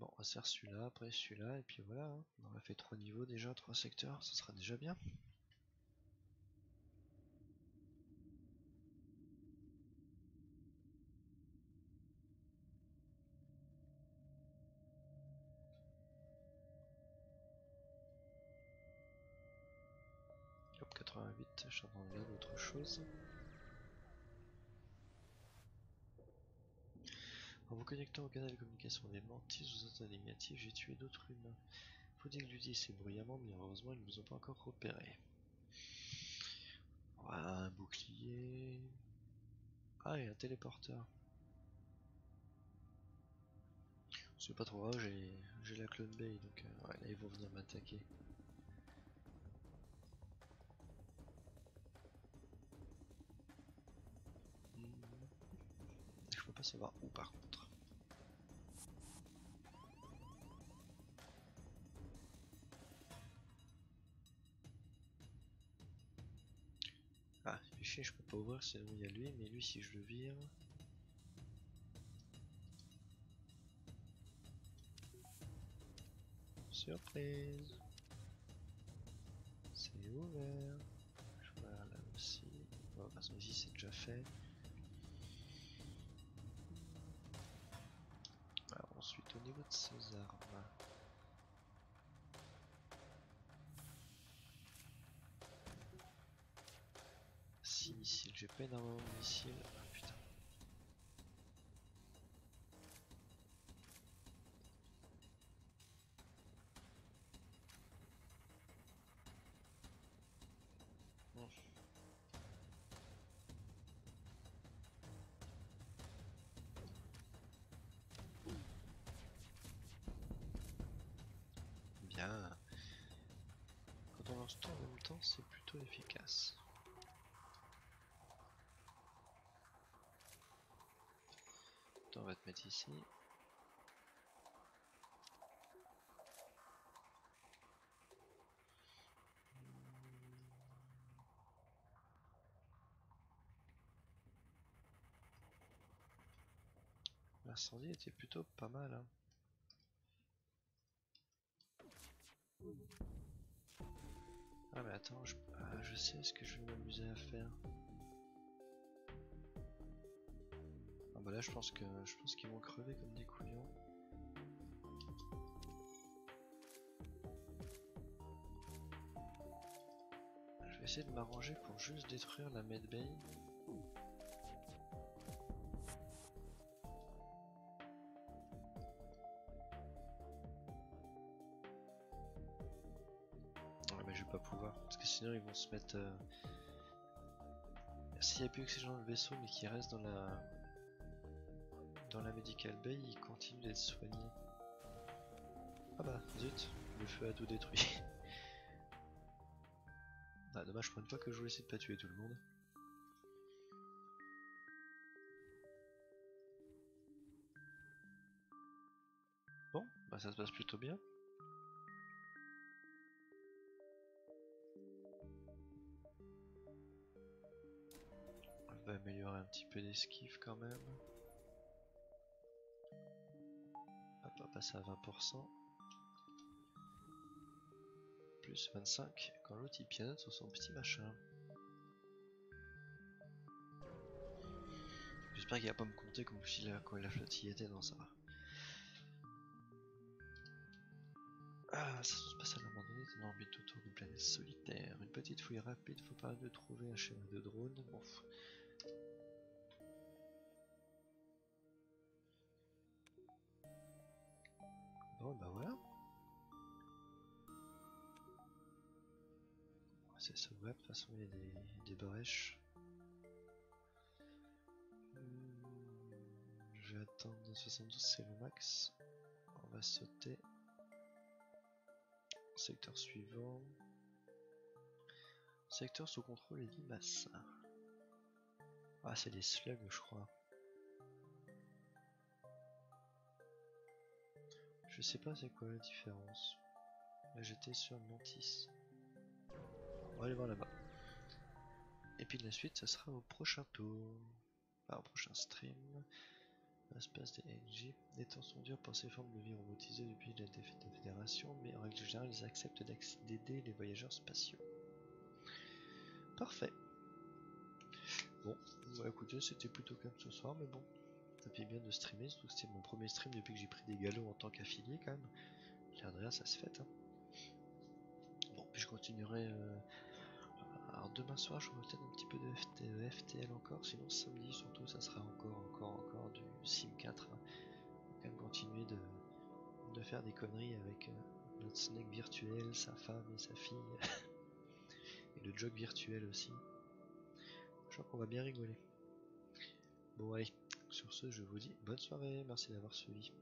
Bon, on va faire celui-là, après celui-là, et puis voilà. hein. On a fait trois niveaux déjà, trois secteurs, ça sera déjà bien. Hop, 88, je suis en train de autre chose. En vous connectant au canal de communication des mantis aux autres négatifs, j'ai tué d'autres humains. Dire que c'est bruyamment, mais heureusement ils ne nous ont pas encore repérés. Voilà, un bouclier. Ah, et un téléporteur. C'est pas trop grave, j'ai la clone bay, donc euh, là ils vont venir m'attaquer. Pas savoir où par contre. Ah, fait chier, je peux pas ouvrir, sinon il y a lui, mais lui si je le vire. Surprise C'est ouvert. Je vois là aussi. Bon, de c'est déjà fait. Ensuite au niveau de ses armes. Six missiles, j'ai pas énormément de missiles. En même temps, c'est plutôt efficace. On va te mettre ici. L'incendie était plutôt pas mal. Hein. Ah mais attends, je, ah, je sais ce que je vais m'amuser à faire. Ah bah là je pense que je pense qu'ils vont crever comme des couillons. Je vais essayer de m'arranger pour juste détruire la medbay. Parce que sinon ils vont se mettre euh, s'il n'y a plus que ces gens dans le vaisseau mais qui restent dans la dans la medical bay ils continuent d'être soignés. Ah bah zut le feu a tout détruit. Ah dommage pour une fois que je voulais essayer de pas tuer tout le monde. Bon bah ça se passe plutôt bien Va améliorer un petit peu d'esquive quand même. Hop, on va passer à 20%. Plus 25 quand l'autre il pianote sur son petit machin. J'espère qu'il va pas me compter comme si la, quand la flotte y était, non ça va. Ah, ça se passe à l'abandonné d'une orbite autour d'une planète solitaire. Une petite fouille rapide, faut pas de trouver un schéma de drone. Bon, Bon, bah voilà. C'est ce web, de toute façon il y a des, des brèches. Hmm, Je vais attendre 72, c'est le max. On va sauter. Secteur suivant. Secteur sous contrôle et limaces. Ah, c'est des slugs, je crois. Je sais pas c'est quoi la différence. J'étais sur Mantis. On va aller voir là-bas. Et puis la suite, ça sera au prochain tour. Enfin, au prochain stream. L'espace des NG. Les temps sont durs pour ces formes de vie robotisées depuis la défaite de la Fédération, mais en règle générale, ils acceptent d'aider les voyageurs spatiaux. Parfait. Bon, bah écoutez, c'était plutôt calme ce soir, mais bon, ça fait bien de streamer, surtout que c'était mon premier stream depuis que j'ai pris des galops en tant qu'affilié quand même. L'air de ça se fait. Hein. Bon, puis je continuerai. Euh, alors demain soir, je peut-être un petit peu de FTL encore, sinon samedi surtout, ça sera encore, encore, encore du Sim 4. Hein. On va quand même continuer de, de faire des conneries avec euh, notre snake virtuel, sa femme et sa fille. et le jog virtuel aussi. Je crois qu'on va bien rigoler. Bon allez, sur ce je vous dis bonne soirée, merci d'avoir suivi.